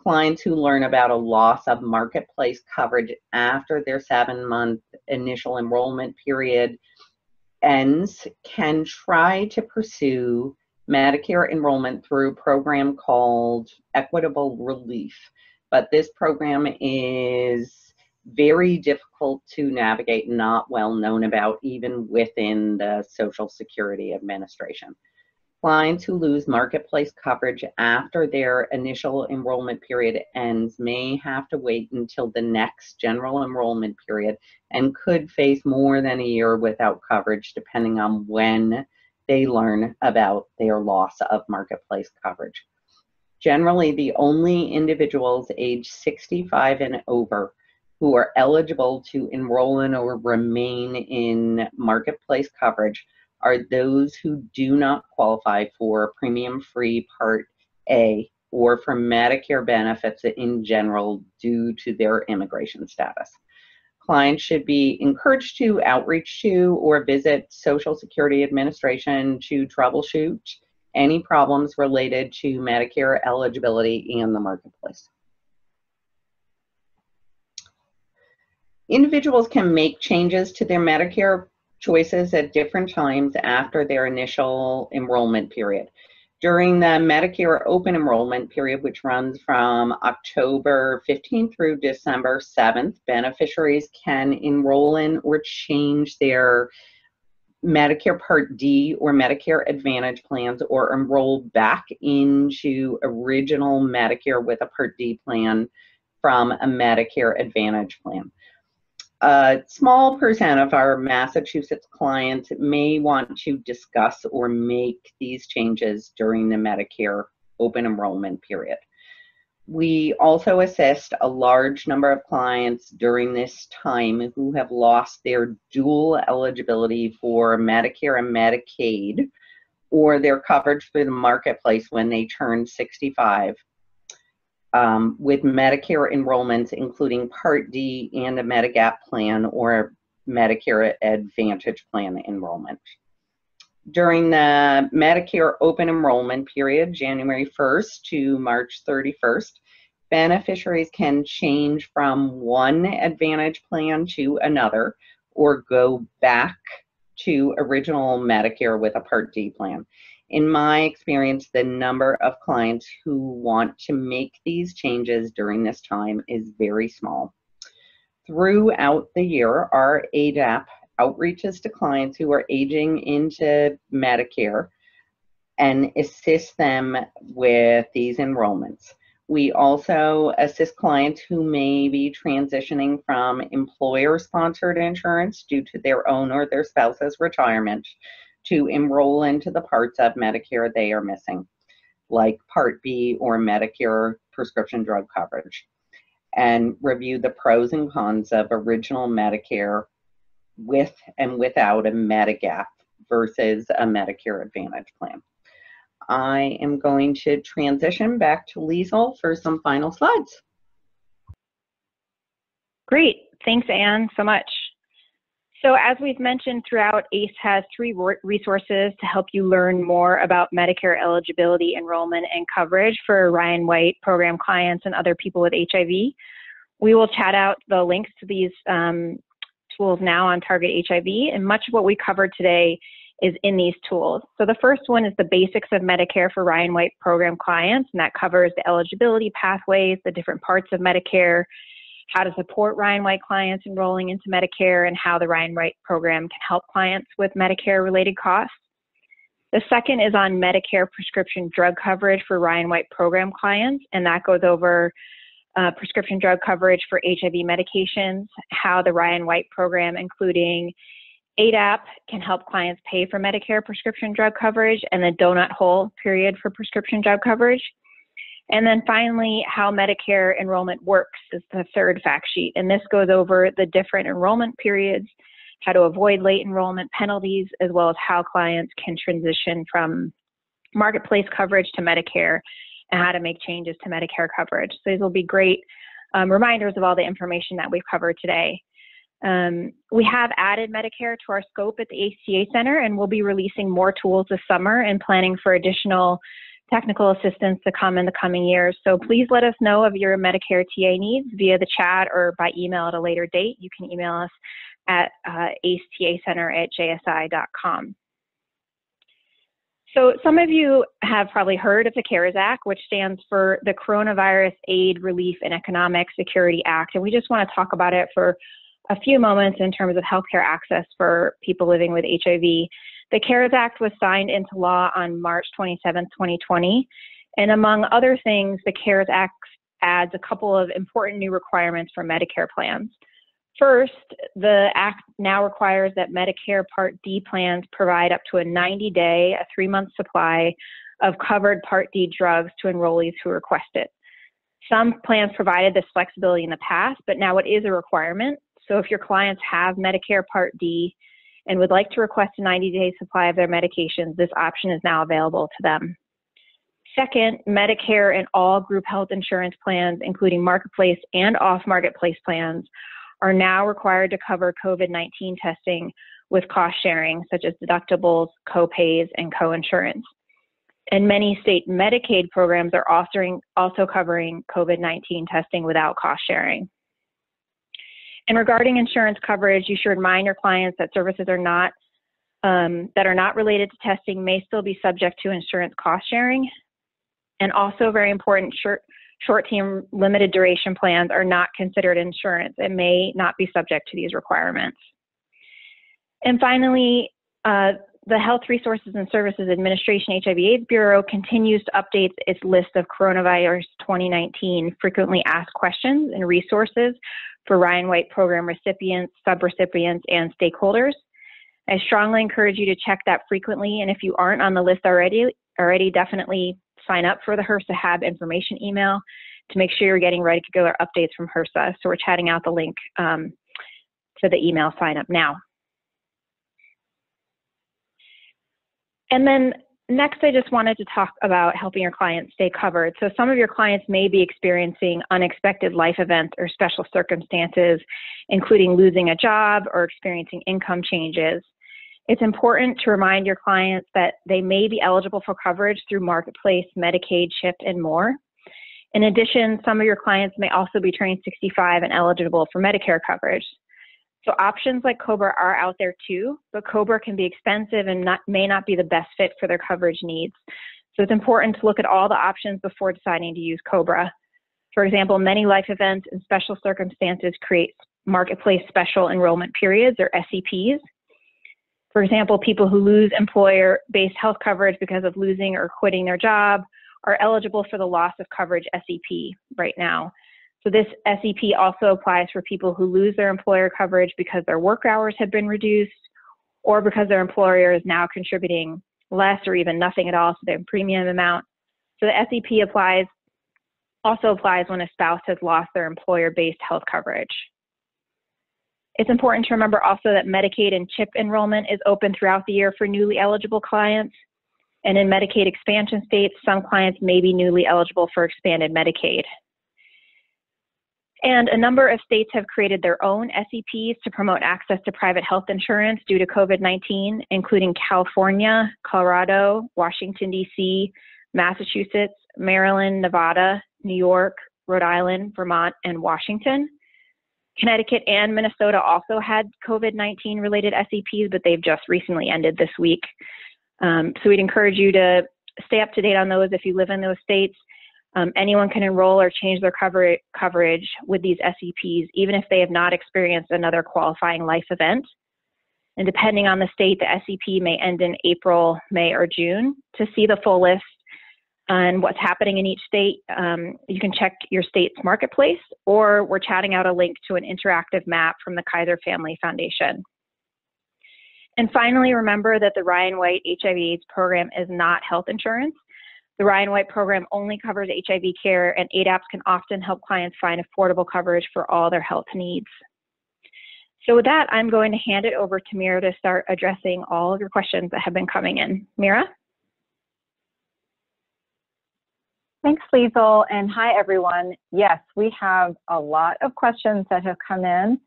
Clients who learn about a loss of marketplace coverage after their seven month initial enrollment period ends can try to pursue Medicare enrollment through a program called Equitable Relief. But this program is very difficult to navigate, not well known about even within the Social Security Administration. Clients who lose marketplace coverage after their initial enrollment period ends may have to wait until the next general enrollment period and could face more than a year without coverage depending on when they learn about their loss of marketplace coverage. Generally, the only individuals age 65 and over who are eligible to enroll in or remain in marketplace coverage are those who do not qualify for premium free Part A or for Medicare benefits in general due to their immigration status. Clients should be encouraged to outreach to or visit Social Security Administration to troubleshoot any problems related to Medicare eligibility and the marketplace. Individuals can make changes to their Medicare choices at different times after their initial enrollment period. During the Medicare open enrollment period, which runs from October 15th through December 7th, beneficiaries can enroll in or change their Medicare Part D or Medicare Advantage plans or enroll back into original Medicare with a Part D plan from a Medicare Advantage plan a small percent of our Massachusetts clients may want to discuss or make these changes during the Medicare open enrollment period. We also assist a large number of clients during this time who have lost their dual eligibility for Medicare and Medicaid or their coverage through the marketplace when they turn 65 um, with Medicare enrollments, including Part D and a Medigap plan or Medicare Advantage plan enrollment. During the Medicare open enrollment period, January 1st to March 31st, beneficiaries can change from one Advantage plan to another or go back to original Medicare with a Part D plan in my experience, the number of clients who want to make these changes during this time is very small. Throughout the year, our ADAP outreaches to clients who are aging into Medicare and assist them with these enrollments. We also assist clients who may be transitioning from employer sponsored insurance due to their own or their spouse's retirement to enroll into the parts of Medicare they are missing, like Part B or Medicare prescription drug coverage, and review the pros and cons of original Medicare with and without a Medigap versus a Medicare Advantage plan. I am going to transition back to Liesl for some final slides. Great. Thanks, Anne, so much. So as we've mentioned throughout, ACE has three resources to help you learn more about Medicare eligibility, enrollment, and coverage for Ryan White program clients and other people with HIV. We will chat out the links to these um, tools now on Target HIV, and much of what we covered today is in these tools. So the first one is the basics of Medicare for Ryan White program clients, and that covers the eligibility pathways, the different parts of Medicare, how to support Ryan White clients enrolling into Medicare, and how the Ryan White program can help clients with Medicare related costs. The second is on Medicare prescription drug coverage for Ryan White program clients, and that goes over uh, prescription drug coverage for HIV medications, how the Ryan White program, including ADAP, can help clients pay for Medicare prescription drug coverage, and the donut hole period for prescription drug coverage. And then finally, how Medicare enrollment works is the third fact sheet. And this goes over the different enrollment periods, how to avoid late enrollment penalties, as well as how clients can transition from marketplace coverage to Medicare and how to make changes to Medicare coverage. So these will be great um, reminders of all the information that we've covered today. Um, we have added Medicare to our scope at the ACE Center, and we'll be releasing more tools this summer and planning for additional technical assistance to come in the coming years. So please let us know of your Medicare TA needs via the chat or by email at a later date. You can email us at uh, acecenter at jsi.com. So some of you have probably heard of the CARES Act, which stands for the Coronavirus Aid, Relief, and Economic Security Act. And we just want to talk about it for a few moments in terms of healthcare access for people living with HIV. The CARES Act was signed into law on March 27, 2020. And among other things, the CARES Act adds a couple of important new requirements for Medicare plans. First, the Act now requires that Medicare Part D plans provide up to a 90 day, a three month supply of covered Part D drugs to enrollees who request it. Some plans provided this flexibility in the past, but now it is a requirement. So if your clients have Medicare Part D and would like to request a 90 day supply of their medications, this option is now available to them. Second, Medicare and all group health insurance plans, including marketplace and off marketplace plans, are now required to cover COVID 19 testing with cost sharing, such as deductibles, co-pays, and co-insurance. And many state Medicaid programs are also covering COVID 19 testing without cost sharing. And regarding insurance coverage, you should remind your clients that services are not um, that are not related to testing may still be subject to insurance cost sharing. And also very important, short, short-term limited duration plans are not considered insurance and may not be subject to these requirements. And finally, uh, the Health Resources and Services Administration HIV AIDS Bureau continues to update its list of coronavirus 2019 frequently asked questions and resources for Ryan White program recipients, subrecipients, and stakeholders. I strongly encourage you to check that frequently, and if you aren't on the list already, already definitely sign up for the HRSA HAB information email to make sure you're getting regular updates from HRSA. So we're chatting out the link um, to the email sign up now. And then next, I just wanted to talk about helping your clients stay covered. So some of your clients may be experiencing unexpected life events or special circumstances, including losing a job or experiencing income changes. It's important to remind your clients that they may be eligible for coverage through Marketplace, Medicaid, CHIP, and more. In addition, some of your clients may also be turning 65 and eligible for Medicare coverage. So options like COBRA are out there too, but COBRA can be expensive and not, may not be the best fit for their coverage needs. So it's important to look at all the options before deciding to use COBRA. For example, many life events and special circumstances create marketplace special enrollment periods or SEPs. For example, people who lose employer-based health coverage because of losing or quitting their job are eligible for the loss of coverage SEP right now. So this SEP also applies for people who lose their employer coverage because their work hours have been reduced or because their employer is now contributing less or even nothing at all to their premium amount. So the SEP applies also applies when a spouse has lost their employer-based health coverage. It's important to remember also that Medicaid and CHIP enrollment is open throughout the year for newly eligible clients. And in Medicaid expansion states, some clients may be newly eligible for expanded Medicaid. And a number of states have created their own SEPs to promote access to private health insurance due to COVID 19, including California, Colorado, Washington, D.C., Massachusetts, Maryland, Nevada, New York, Rhode Island, Vermont, and Washington. Connecticut and Minnesota also had COVID 19 related SEPs, but they've just recently ended this week. Um, so we'd encourage you to stay up to date on those if you live in those states. Um, anyone can enroll or change their cover- coverage with these SEPs, even if they have not experienced another qualifying life event. And depending on the state, the SEP may end in April, May, or June. To see the full list on what's happening in each state, um, you can check your state's marketplace, or we're chatting out a link to an interactive map from the Kaiser Family Foundation. And finally, remember that the Ryan White HIV AIDS program is not health insurance. The Ryan White program only covers HIV care, and ADAPs can often help clients find affordable coverage for all their health needs. So with that, I'm going to hand it over to Mira to start addressing all of your questions that have been coming in. Mira? Thanks, Liesl, and hi, everyone. Yes, we have a lot of questions that have come in,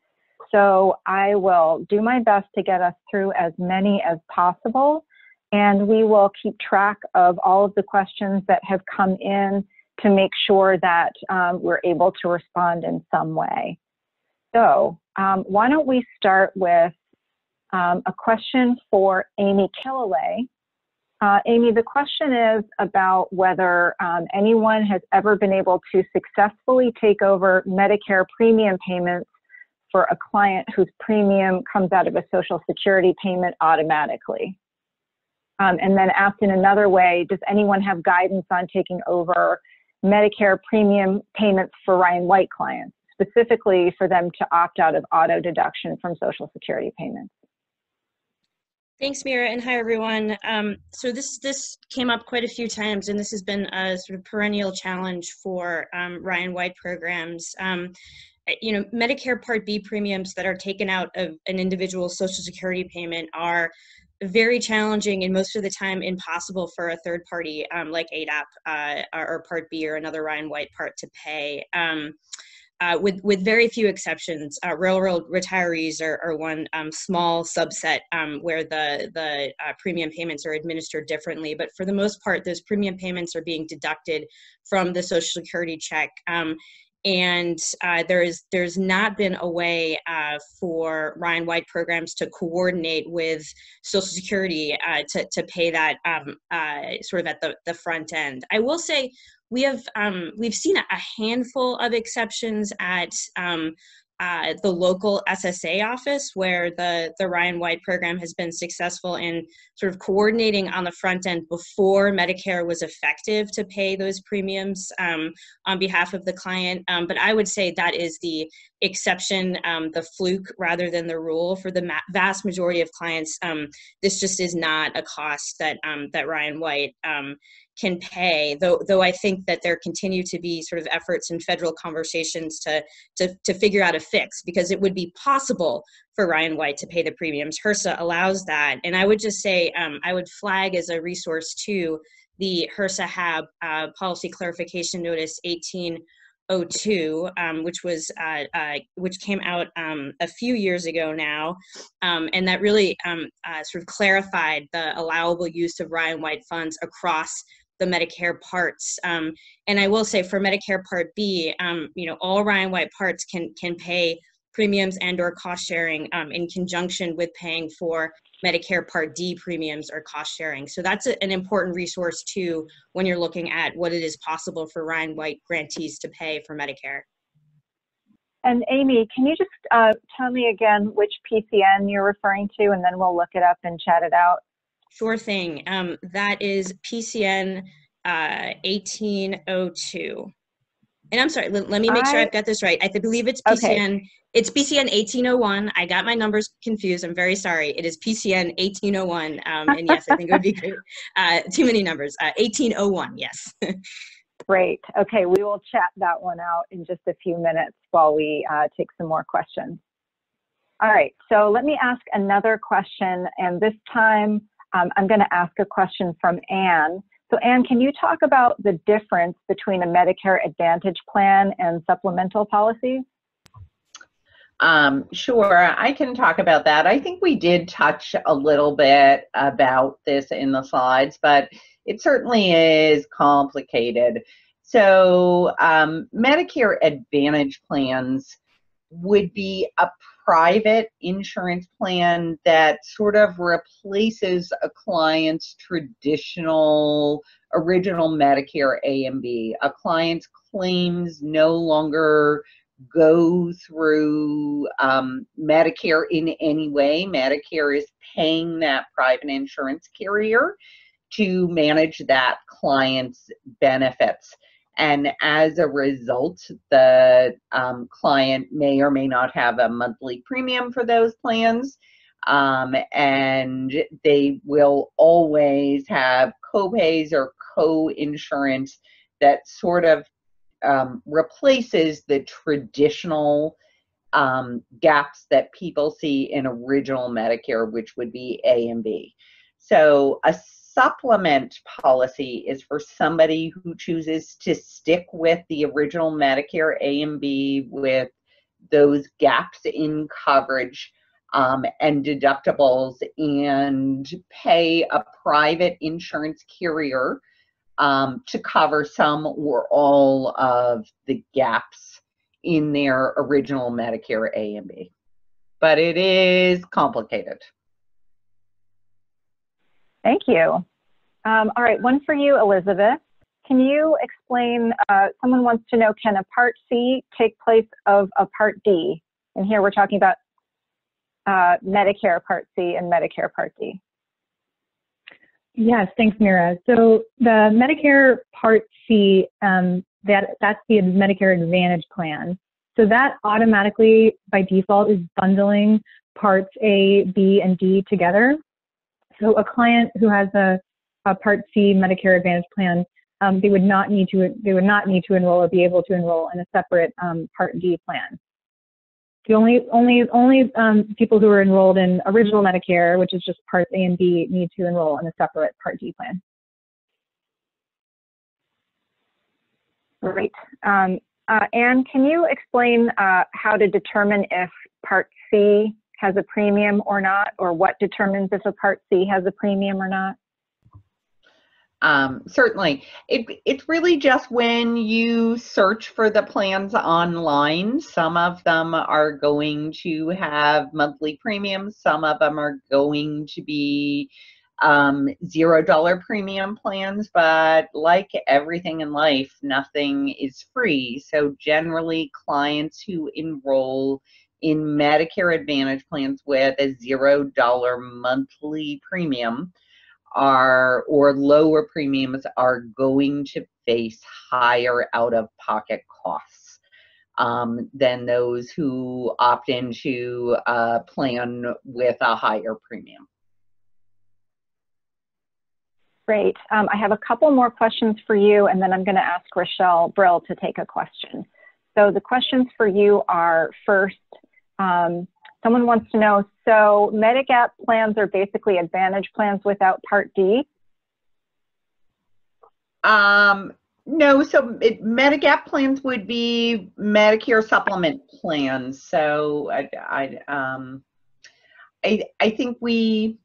so I will do my best to get us through as many as possible, and we will keep track of all of the questions that have come in to make sure that um, we're able to respond in some way. So um, why don't we start with um, a question for Amy Killelea. Uh, Amy, the question is about whether um, anyone has ever been able to successfully take over Medicare premium payments for a client whose premium comes out of a Social Security payment automatically. Um, and then asked in another way, does anyone have guidance on taking over Medicare premium payments for Ryan White clients, specifically for them to opt out of auto deduction from Social Security payments? Thanks, Mira, and hi everyone. Um, so this this came up quite a few times, and this has been a sort of perennial challenge for um, Ryan White programs. Um, you know, Medicare Part B premiums that are taken out of an individual's Social Security payment are very challenging and most of the time impossible for a third party um, like ADAP uh, or Part B or another Ryan White part to pay. Um, uh, with with very few exceptions. Uh, railroad retirees are, are one um, small subset um, where the the uh, premium payments are administered differently, but for the most part, those premium payments are being deducted from the Social Security check. And uh, there is there's not been a way uh, for Ryan White programs to coordinate with Social Security uh, to to pay that um, uh, sort of at the the front end. I will say we have um, we've seen a handful of exceptions at um, uh, the local SSA office where the the Ryan White program has been successful in sort of coordinating on the front end before Medicare was effective to pay those premiums um, on behalf of the client. Um, but I would say that is the exception, um, the fluke rather than the rule. For the ma- vast majority of clients, um, this just is not a cost that um, that Ryan White um, can pay. Though though i think that there continue to be sort of efforts in federal conversations to to, to figure out a fix because it would be possible for ryan white to pay the premiums. Hrsa allows that. And i would just say um, i would flag as a resource to the hrsa hab uh, policy clarification notice 1802 um, which was uh, uh, which came out um, a few years ago now, um, and that really um, uh, sort of clarified the allowable use of Ryan White funds across the Medicare parts. Um, and I will say for Medicare Part B, you know, all Ryan White parts can can pay premiums and or cost sharing in conjunction with paying for Medicare Part D premiums or cost sharing. So that's a, an important resource too when you're looking at what it is possible for Ryan White grantees to pay for Medicare. And Amy, can you just uh, tell me again which PCN you're referring to, and then we'll look it up and chat it out. Sure thing. Um, that is PCN uh, 1802. And I'm sorry, let, let me make I, sure I've got this right. I believe it's PCN. Okay. It's PCN 1801. I got my numbers confused. I'm very sorry. It is PCN 1801. Um, and yes, I think it would be great. Uh, too many numbers. Uh, 1801, yes. Great. Okay, we will chat that one out in just a few minutes while we uh, take some more questions. All right, so let me ask another question, and this time um, I'm going to ask a question from Anne. So Anne, can you talk about the difference between a Medicare Advantage plan and supplemental policies? Um, sure, I can talk about that. I think we did touch a little bit about this in the slides, but it certainly is complicated. So um, Medicare Advantage plans would be a private insurance plan that sort of replaces a client's traditional original Medicare A and B. A client's claims no longer go through um, Medicare in any way. Medicare is paying that private insurance carrier to manage that client's benefits. And as a result, the um, client may or may not have a monthly premium for those plans. Um, and they will always have copays or co-insurance that sort of um, replaces the traditional um, gaps that people see in original Medicare, which would be A and B. So a supplement policy is for somebody who chooses to stick with the original Medicare A and B with those gaps in coverage um, and deductibles and pay a private insurance carrier um, to cover some or all of the gaps in their original Medicare A and B. But it is complicated. Thank you. Um, all right, one for you, Elizabeth. Can you explain, uh, someone wants to know, can a Part C take place of a Part D? And here we're talking about uh, Medicare Part C and Medicare Part D. Yes, thanks, Mira. So the Medicare Part C, um, that that's the Medicare Advantage plan. So that automatically, by default, is bundling parts A, B, and D together. So a client who has a, a Part C Medicare Advantage plan, um, they would not need to they would not need to enroll or be able to enroll in a separate um, Part D plan. The only only only um, people who are enrolled in original Medicare, which is just Parts A and B, need to enroll in a separate Part D plan. Great. Um, uh, Anne, can you explain uh, how to determine if Part C has a premium or not, or what determines if a Part C has a premium or not? Um, certainly. It, it's really just when you search for the plans online, some of them are going to have monthly premiums, some of them are going to be um, zero dollar premium plans, but like everything in life, nothing is free. So generally, clients who enroll in Medicare Advantage plans with a zero dollar monthly premium are or lower premiums are going to face higher out of pocket costs um, than those who opt into a plan with a higher premium. Great. Um, I have a couple more questions for you, and then I'm going to ask Rochelle Brill to take a question. So the questions for you are first, um, someone wants to know, so Medigap plans are basically Advantage plans without Part D? Um, no, so it, Medigap plans would be Medicare supplement plans. So I, I, um, I, I think we,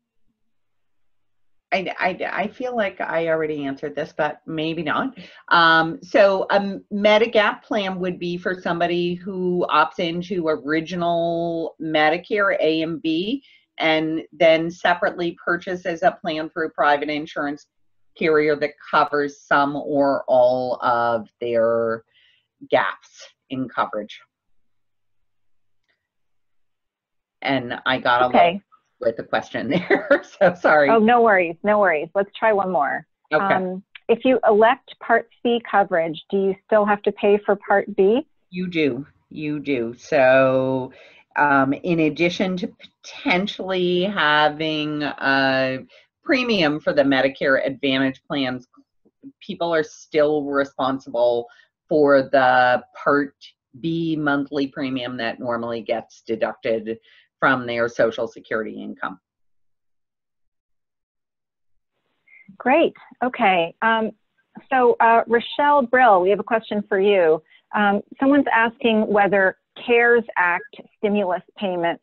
I, I, I feel like I already answered this, but maybe not. Um, so a Medigap plan would be for somebody who opts into original Medicare A and B and then separately purchases a plan through private insurance carrier that covers some or all of their gaps in coverage. And I got a Okay. With the question there, so sorry. Oh, no worries, no worries. Let's try one more. Okay. Um, if you elect Part C coverage, do you still have to pay for Part B? You do, you do. So, um, in addition to potentially having a premium for the Medicare Advantage plans, people are still responsible for the Part B monthly premium that normally gets deducted from their Social Security income. Great. Okay. Um, so, uh, Rochelle Brill, we have a question for you. Um, someone's asking whether CARES Act stimulus payments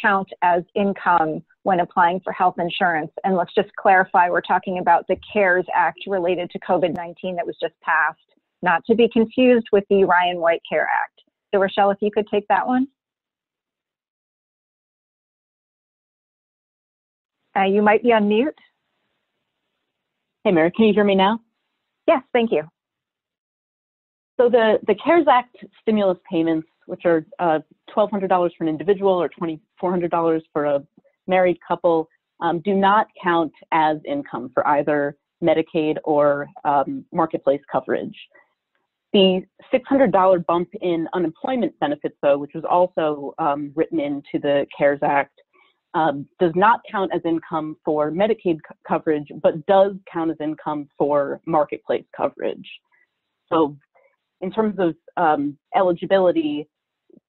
count as income when applying for health insurance. And let's just clarify, we're talking about the CARES Act related to COVID-19 that was just passed, not to be confused with the Ryan White Care Act. So Rochelle, if you could take that one. Uh, you might be on mute. Hey, Mary, can you hear me now? Yes, thank you. So the, the CARES Act stimulus payments, which are uh, $1,200 for an individual or $2,400 for a married couple, um, do not count as income for either Medicaid or um, marketplace coverage. The $600 bump in unemployment benefits, though, which was also um, written into the CARES Act, um, does not count as income for Medicaid co coverage, but does count as income for marketplace coverage. So in terms of um, eligibility,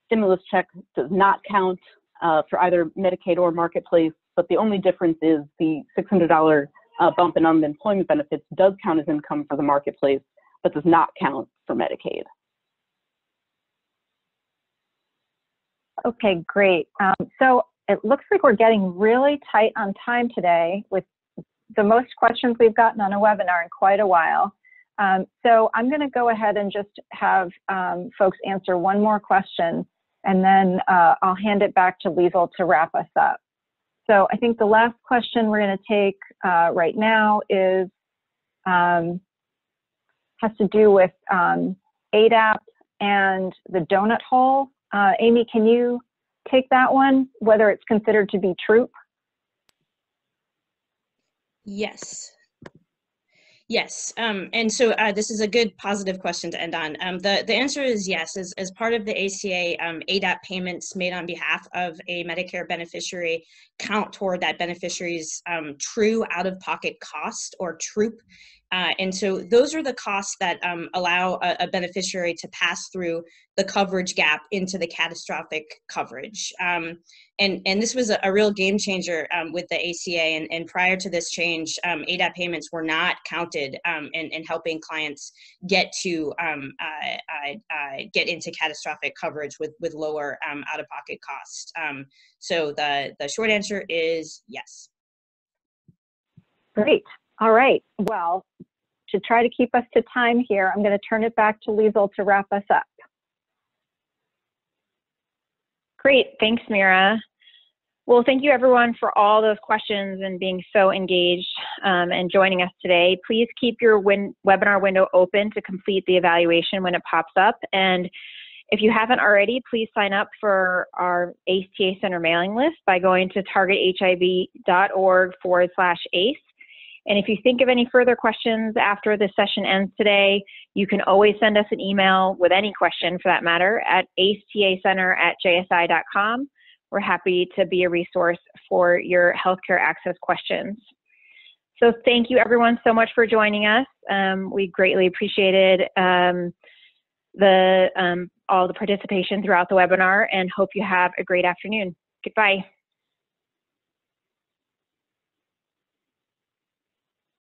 stimulus check does not count uh, for either Medicaid or marketplace, but the only difference is the $600 uh, bump in unemployment benefits does count as income for the marketplace, but does not count for Medicaid. Okay, great. Um, so it looks like we're getting really tight on time today with the most questions we've gotten on a webinar in quite a while. Um, so I'm going to go ahead and just have um, folks answer one more question, and then uh, I'll hand it back to Liesl to wrap us up. So I think the last question we're going to take uh, right now is um, has to do with um, ADAP and the donut hole. Uh, Amy, can you take that one, whether it's considered to be TROOP? Yes. Yes, um, and so uh, this is a good positive question to end on. Um, the, the answer is yes. As, as part of the ACA, um, ADAP payments made on behalf of a Medicare beneficiary count toward that beneficiary's um, true out-of-pocket cost or TROOP uh, and so those are the costs that um, allow a, a, beneficiary to pass through the coverage gap into the catastrophic coverage. Um, and, and this was a, a real game changer um, with the ACA. And, and prior to this change, um, ADAP payments were not counted um, in, in helping clients get to um, uh, uh, uh, get into catastrophic coverage with, with lower out-of-pocket costs. so the, the short answer is yes. Great. All right. Well, to try to keep us to time here, I'm going to turn it back to Liesl to wrap us up. Great. Thanks, Mira. Well, thank you everyone for all those questions and being so engaged um, and joining us today. Please keep your win webinar window open to complete the evaluation when it pops up. And if you haven't already, please sign up for our ACE Center mailing list by going to targethiv.org forward slash ACE. And if you think of any further questions after the session ends today, you can always send us an email with any question for that matter at acecenter at jsi.com. We're happy to be a resource for your healthcare access questions. So thank you everyone so much for joining us. Um, we greatly appreciated um, the um, all the participation throughout the webinar and hope you have a great afternoon. Goodbye.